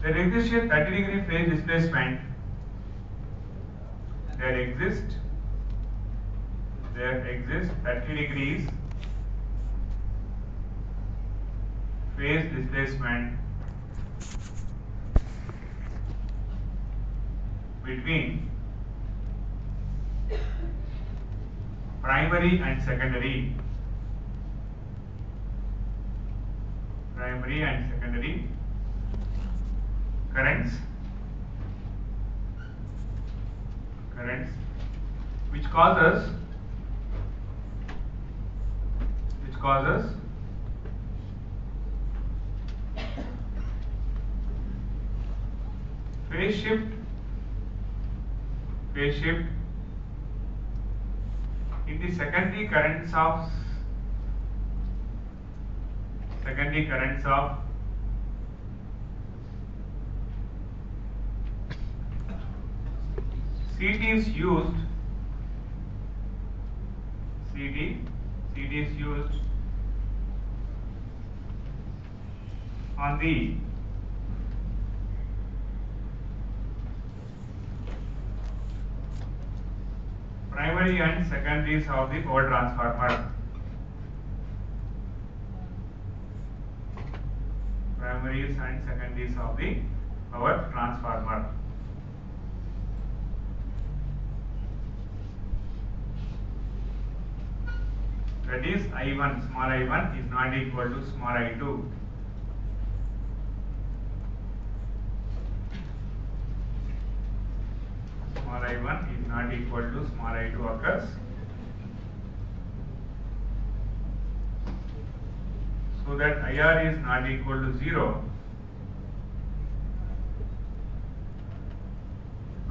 there exists a 30 degree phase displacement there exist there exists 30 degrees. Phase displacement between primary and secondary. Primary and secondary currents. Currents which causes which causes? Phase shift. Phase shift. In the secondary currents of secondary currents of CT is used. CT CT is used on the primary and secondaries of the power transformer. Primaries and secondaries of the power transformer. That is I1, small I1 is not equal to small I2. Not equal to small I2 occurs. So that IR is not equal to 0.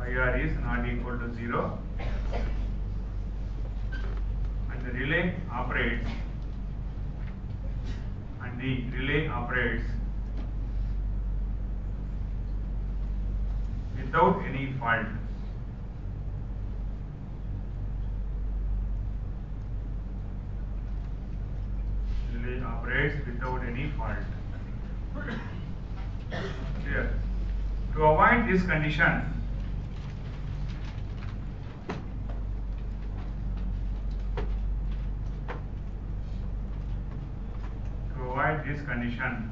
IR is not equal to 0. and the relay operates and the relay operates without any fault. Without any fault. Clear. To avoid this condition, to avoid this condition,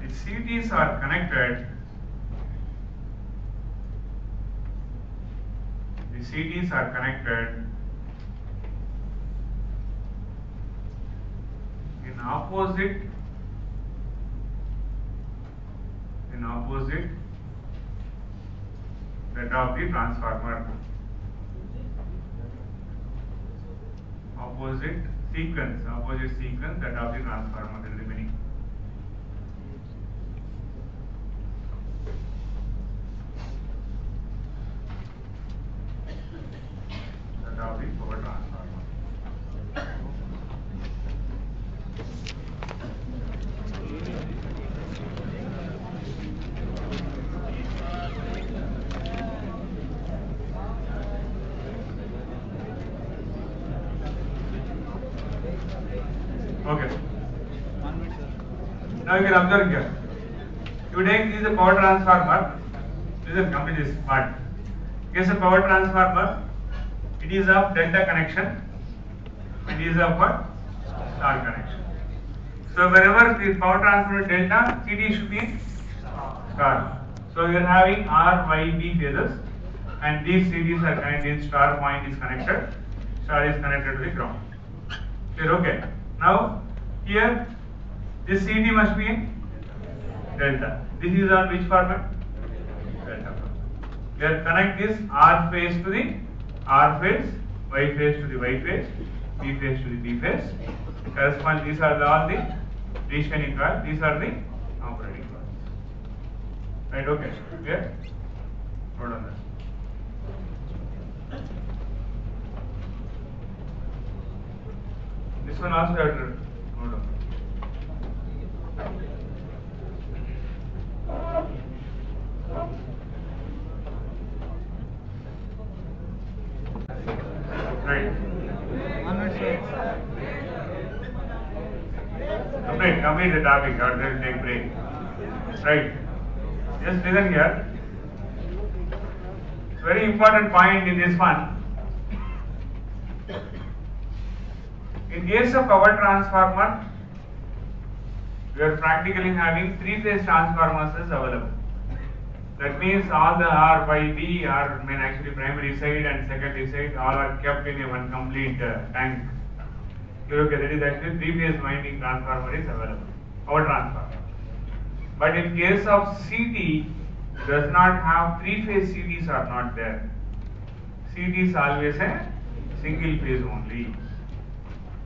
the CTs are connected. The CTs are connected opposite in opposite that of the transformer opposite sequence opposite sequence that of the transformer can observe here. You take this is a power transformer. This is complete this part. Here's a power transformer. It is of delta connection. It is of what? Star connection. So wherever the power transformer delta, CT should be star. So you are having R, Y, B phases, and these CTs are connected. Star point is connected. Star is connected to the ground. Clear? Okay. Now here this CT must be in delta. This is on which format? Delta format. Here connect this R phase to the R phase, Y phase to the Y phase, B phase to the B phase. Correspond. These are the, all the restraining coils. These are the operating coils. Right? Okay. Clear? Note on. This one also have to Complete, complete the topic, or they take break. Right. Just listen here. It's Very important point in this one. In case of power transformer, we are practically having three phase transformers available. That means all the R are I mean actually primary side and secondary side all are kept in a one complete uh, tank. You look at that is actually three phase winding transformer is available. Power transformer. But in case of CT, does not have three phase CTs are not there. CT is always a single phase only.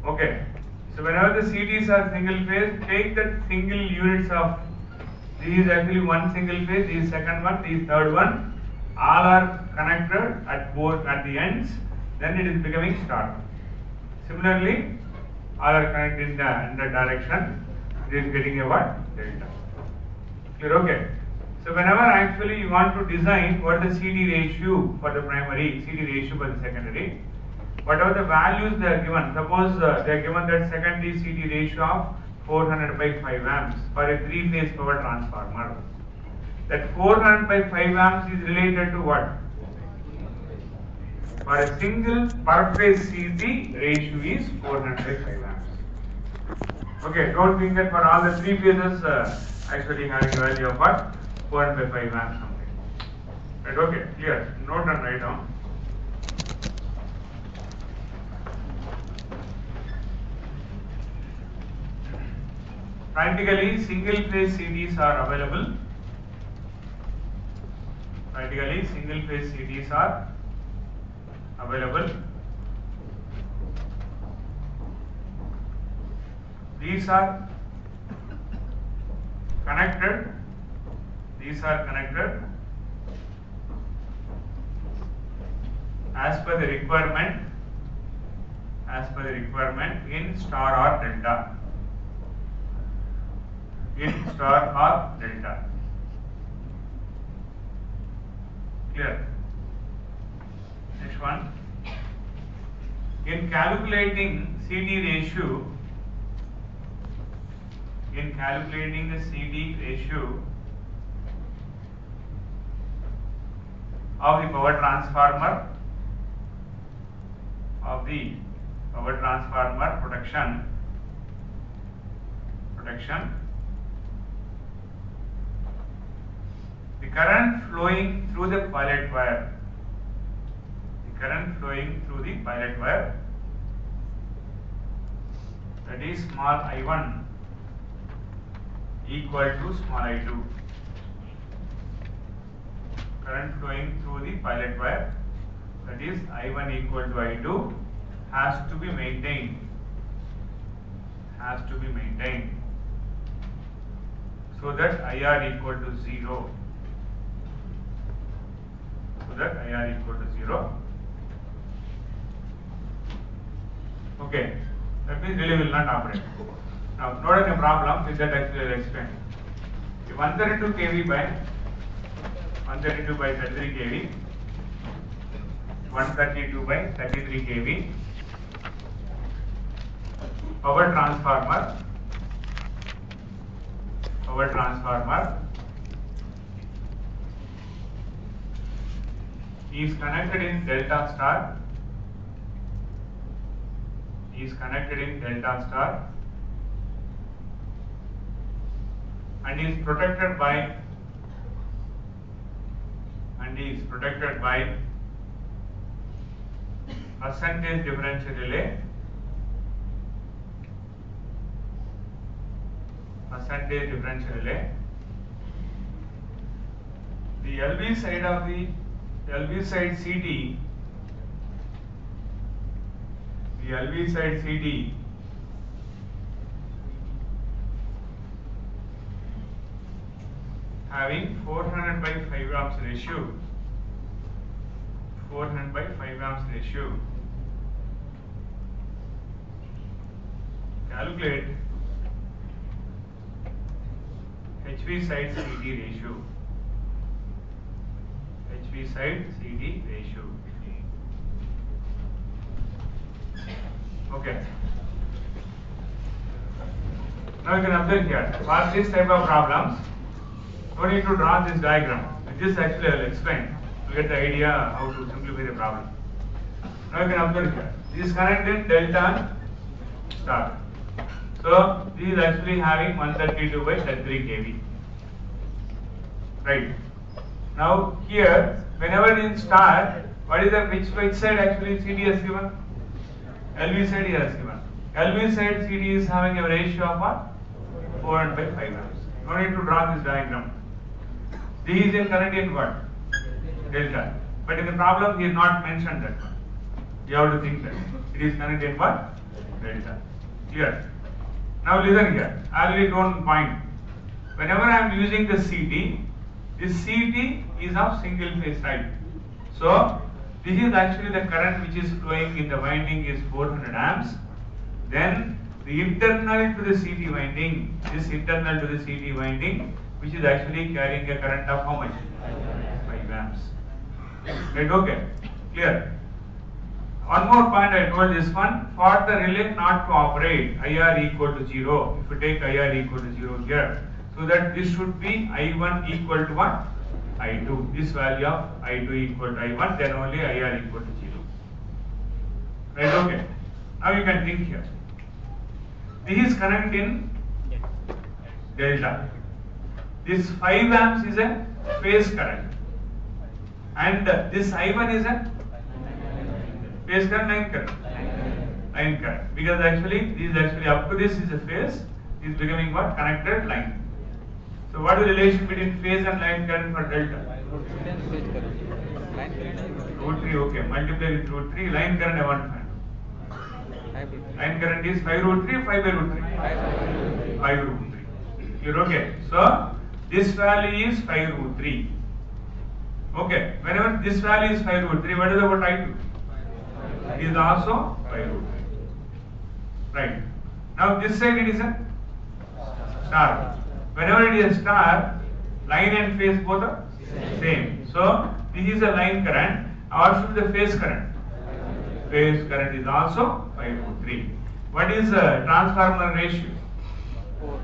Okay. So whenever the CTs are single phase, take that single units of this is actually one single phase, this is second one, this is third one. All are connected at both at the ends, then it is becoming star. Similarly, all are connected in the, in the direction, it is getting a what? Delta. Clear? Okay. So whenever actually you want to design what the CT ratio for the primary, CT ratio for the secondary, whatever the values they are given, suppose uh, they are given that secondary CT ratio of 400 by 5 amps for a three phase power transformer. That 400 by 5 amps is related to what? For a single per phase CT ratio is 400 by 5 amps. Okay, don't think that for all the three phases uh, actually having a value of what? 400 by 5 amps something. Right, okay, clear. Note and write down. Practically, single phase CTs are available. Practically, single phase CTs are available. These are connected. These are connected as per the requirement as per the requirement in star or delta in star or delta. Clear. Next one. In calculating CT ratio in calculating the CT ratio of the power transformer of the power transformer protection protection the current flowing through the pilot wire. The current flowing through the pilot wire. That is small i1 equal to small i2 current flowing through the pilot wire that is I1 equal to I2 has to be maintained. Has to be maintained. So that IR equal to 0 so that IR equal to 0 okay that means relay will not operate now note the problem with that actually I'll explain The 132 kV by 132 by 33 kV 132 by 33 kV power transformer power transformer is connected in delta star. Is connected in delta star. And is protected by and is protected by percentage differential relay percentage differential relay the LV side of the LV side CT the LV side CT having 400 by 5 amps ratio. 400 by 5 amps ratio. Calculate HV side CT ratio Side CT ratio okay now you can observe here for this type of problems no need to draw this diagram. This actually I will explain to get the idea how to simplify the problem. Now you can observe here. This is connected delta star. So this is actually having 132 by 33 kV. Right. Now here, whenever in star, what is the which which side actually CT is given? LV side here is given. LV side CT is having a ratio of what? 400 by 5 amps. No need to draw this diagram. This is in Canadian what? Delta. But in the problem he has not mentioned that one. You have to think that. It is Canadian what? Delta. Clear? Now listen here. I will one point. Whenever I am using the CT, this CT is of single phase type. So this is actually the current which is flowing in the winding is 400 amps. Then the internal to the CT winding, this internal to the CT winding, which is actually carrying a current of how much? 5 amps. Right, okay. Clear. One more point I told this one, for the relay not to operate, IR equal to 0, if you take IR equal to 0 here, so that this should be I1 equal to what? I2. This value of I2 equal to I1, then only IR equal to 0. Right, okay. Now you can think here. This is current in delta. This 5 amps is a phase current. And this I1 is a phase current, line current. Line current. Because actually, this is actually up to this is a phase, is becoming what? Connected line. So what is the relation between phase and line current for delta? Root 3, okay. Multiply with root 3, line current I want to find. Line current is 5 root 3, 5 by root 3. Hybrid. 5 root 3. You're okay. So this value is 5 root 3. Okay. Whenever this value is 5 root 3, what is about I2? It is also 5 root 3. Right. Now this side it is a star. Whenever it is a star, line and phase both are same. So this is a line current. What should the phase current? Phase current is also 5 root 3. What is the transformer ratio? Four.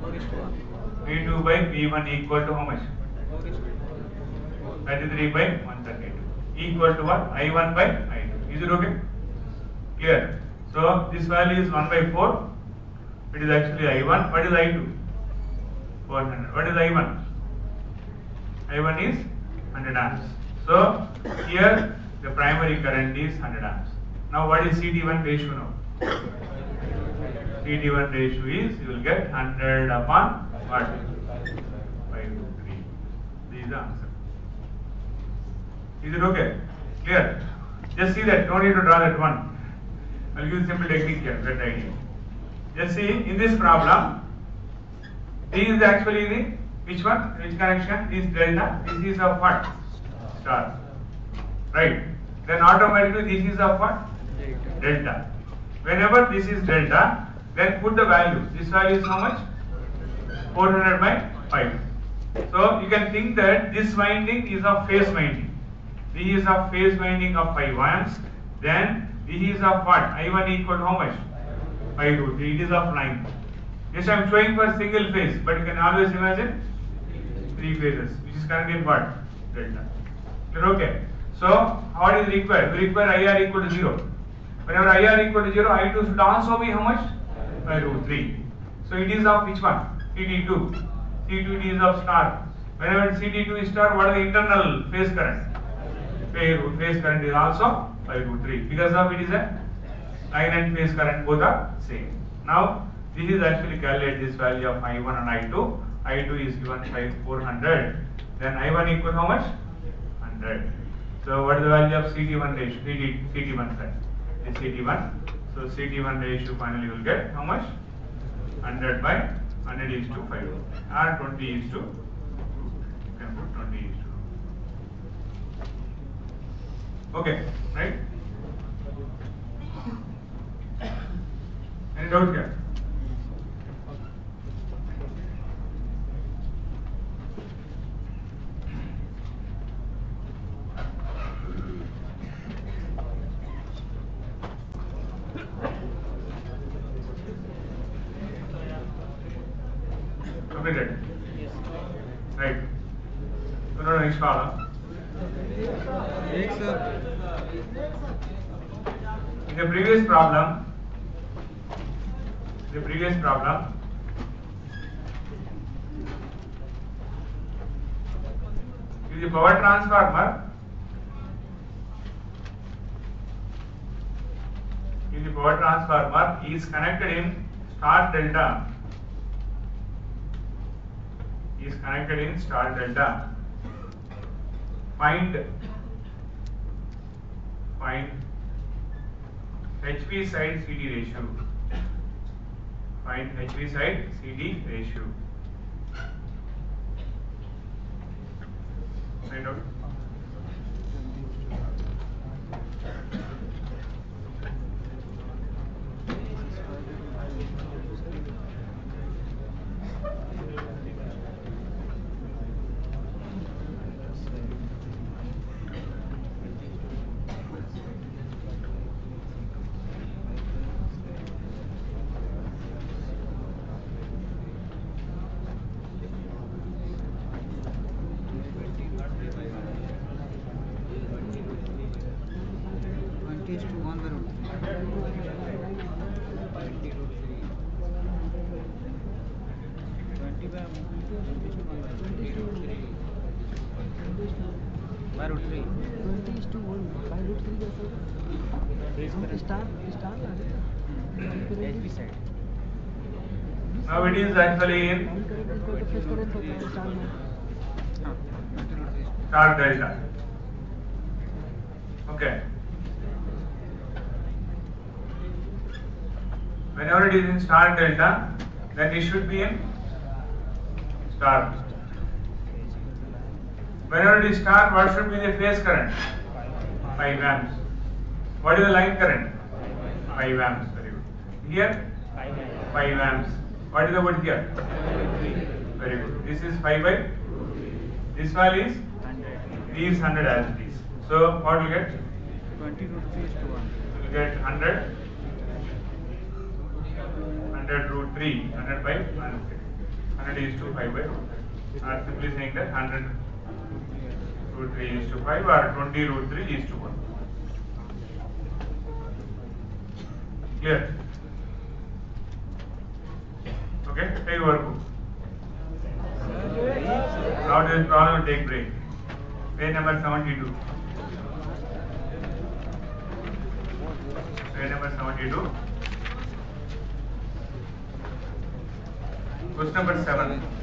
Four is to one. V2 by V1 equal to how much? Four is to one. 33 by 132 equal to what? I1 by I2. Is it okay? Clear? So this value is 1 by 4. It is actually I1. What is I2? 400. What is I1? I1 is 100 amps. So here the primary current is 100 amps. Now what is CT1 ratio now? CT1 ratio is you will get 100 upon what? 5 root 3. This is the answer. Is it okay? Clear? Just see that, don't need to draw that one. I'll use simple technique here, get idea. Just see, in this problem, this is actually the, which one? Which connection? This delta, this is of what? Star. Right? Then automatically this is of what? Delta. Whenever this is delta, then put the value. This value is how much? 400 by 5. So you can think that this winding is of phase winding. This is of phase winding of 5 amps. Then this is of what? I1 equal how much? 5 root 3. It is of line. Yes, I am showing for single phase, but you can always imagine three phases, which is current in what? Delta. Clear? Okay. So what is required? We require IR equal to 0. Whenever IR equal to 0, I2 should also be how much? 5 root 3. So it is of which one? CT2. CT2 is of star. Whenever CT2 is star, what is the internal phase current? Phase, current is also 5 root 3. Because of it is a line and phase current both are same. Now this is actually calculate this value of I1 and I2. I2 is given by 400. Then I1 equal how much? 100. So what is the value of CT1 ratio? CT, CT1 side. Is CT1. So CT1 ratio finally will get how much? 100 by 100 is to 5 or 20 is to 2. You can put 20 is to 2. Okay, right? Any doubt here? Completed. Right. So now next problem. Yes, sir. In the previous problem, the previous problem, is the power transformer is the power transformer is connected in star delta is connected in star delta find find HP side CD ratio. Find HP side CT ratio. Find out. Twenty root three. star delta. Okay. Whenever it is in star delta, then it should be in star. Whenever it is star, what should be the phase current? 5 amps. What is the line current? 5 amps. Here? 5 amps. What is the wood here? Very good. This is 5 by? This value is? These 100 as it is. So what will get? 20 root 3 is to 1. will get 100 100 root 3 100 by 100 100 is to 5 by root 3 or simply saying that 100 root 3 is to 5 or 20 root 3 is to 1 clear okay take work book now this problem will take break. Page number 72 page number 72 question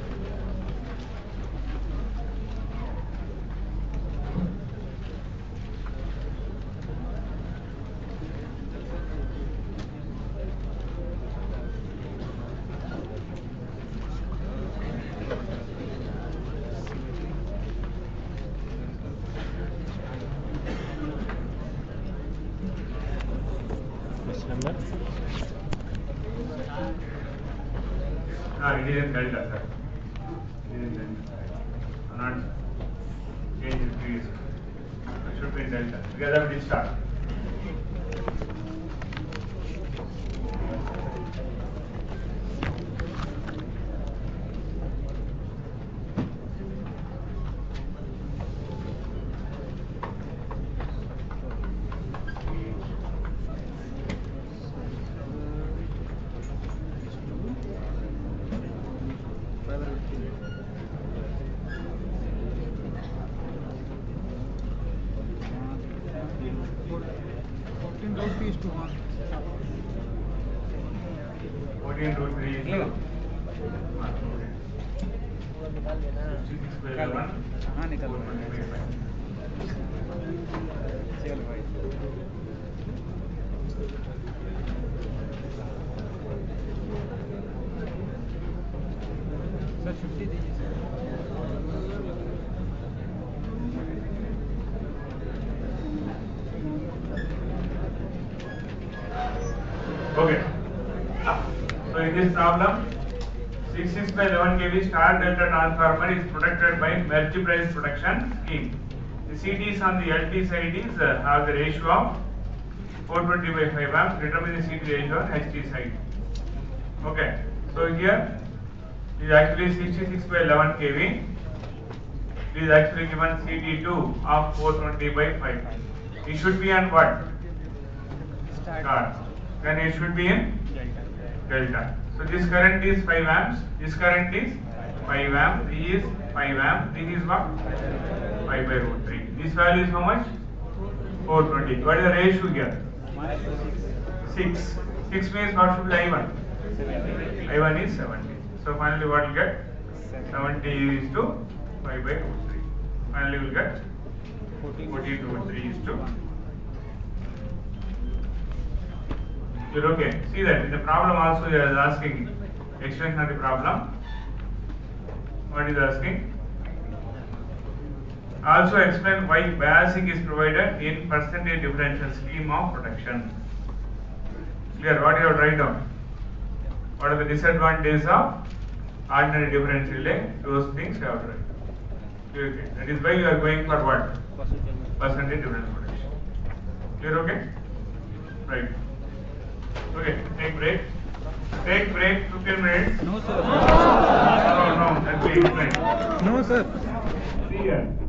this problem, 66 by 11 kV star delta transformer is protected by merge price protection scheme. The CTs on the LT side is uh, have the ratio of 420 by 5 amps. Determine the CT ratio on HT side. Okay. So here is actually 66 by 11 kV. It is actually given CT2 of 420 by 5. It should be on what? Star. Then it should be in delta. delta. So this current is 5 amps, this current is 5 amp, this is 5 amp, this is what? 5 by root 3. This value is how much? 420. What is the ratio here? 6. 6 means what should be I1? I1 is 70. So finally what will get? 70 is to 5 by root 3. Finally we will get 14 root 3 is to You're okay. See that the problem also he is asking extension of the problem. What is asking? Also explain why biasing is provided in percentage differential scheme of protection. Clear? What you have write down? What are the disadvantages of ordinary differential relay? Those things you have to write. Okay. That is why you are going for what? Percentage differential protection. Clear? Okay. Right. Okay, take break. Take break 15 minutes. No, sir. No, no, no that's the. No, sir. See ya.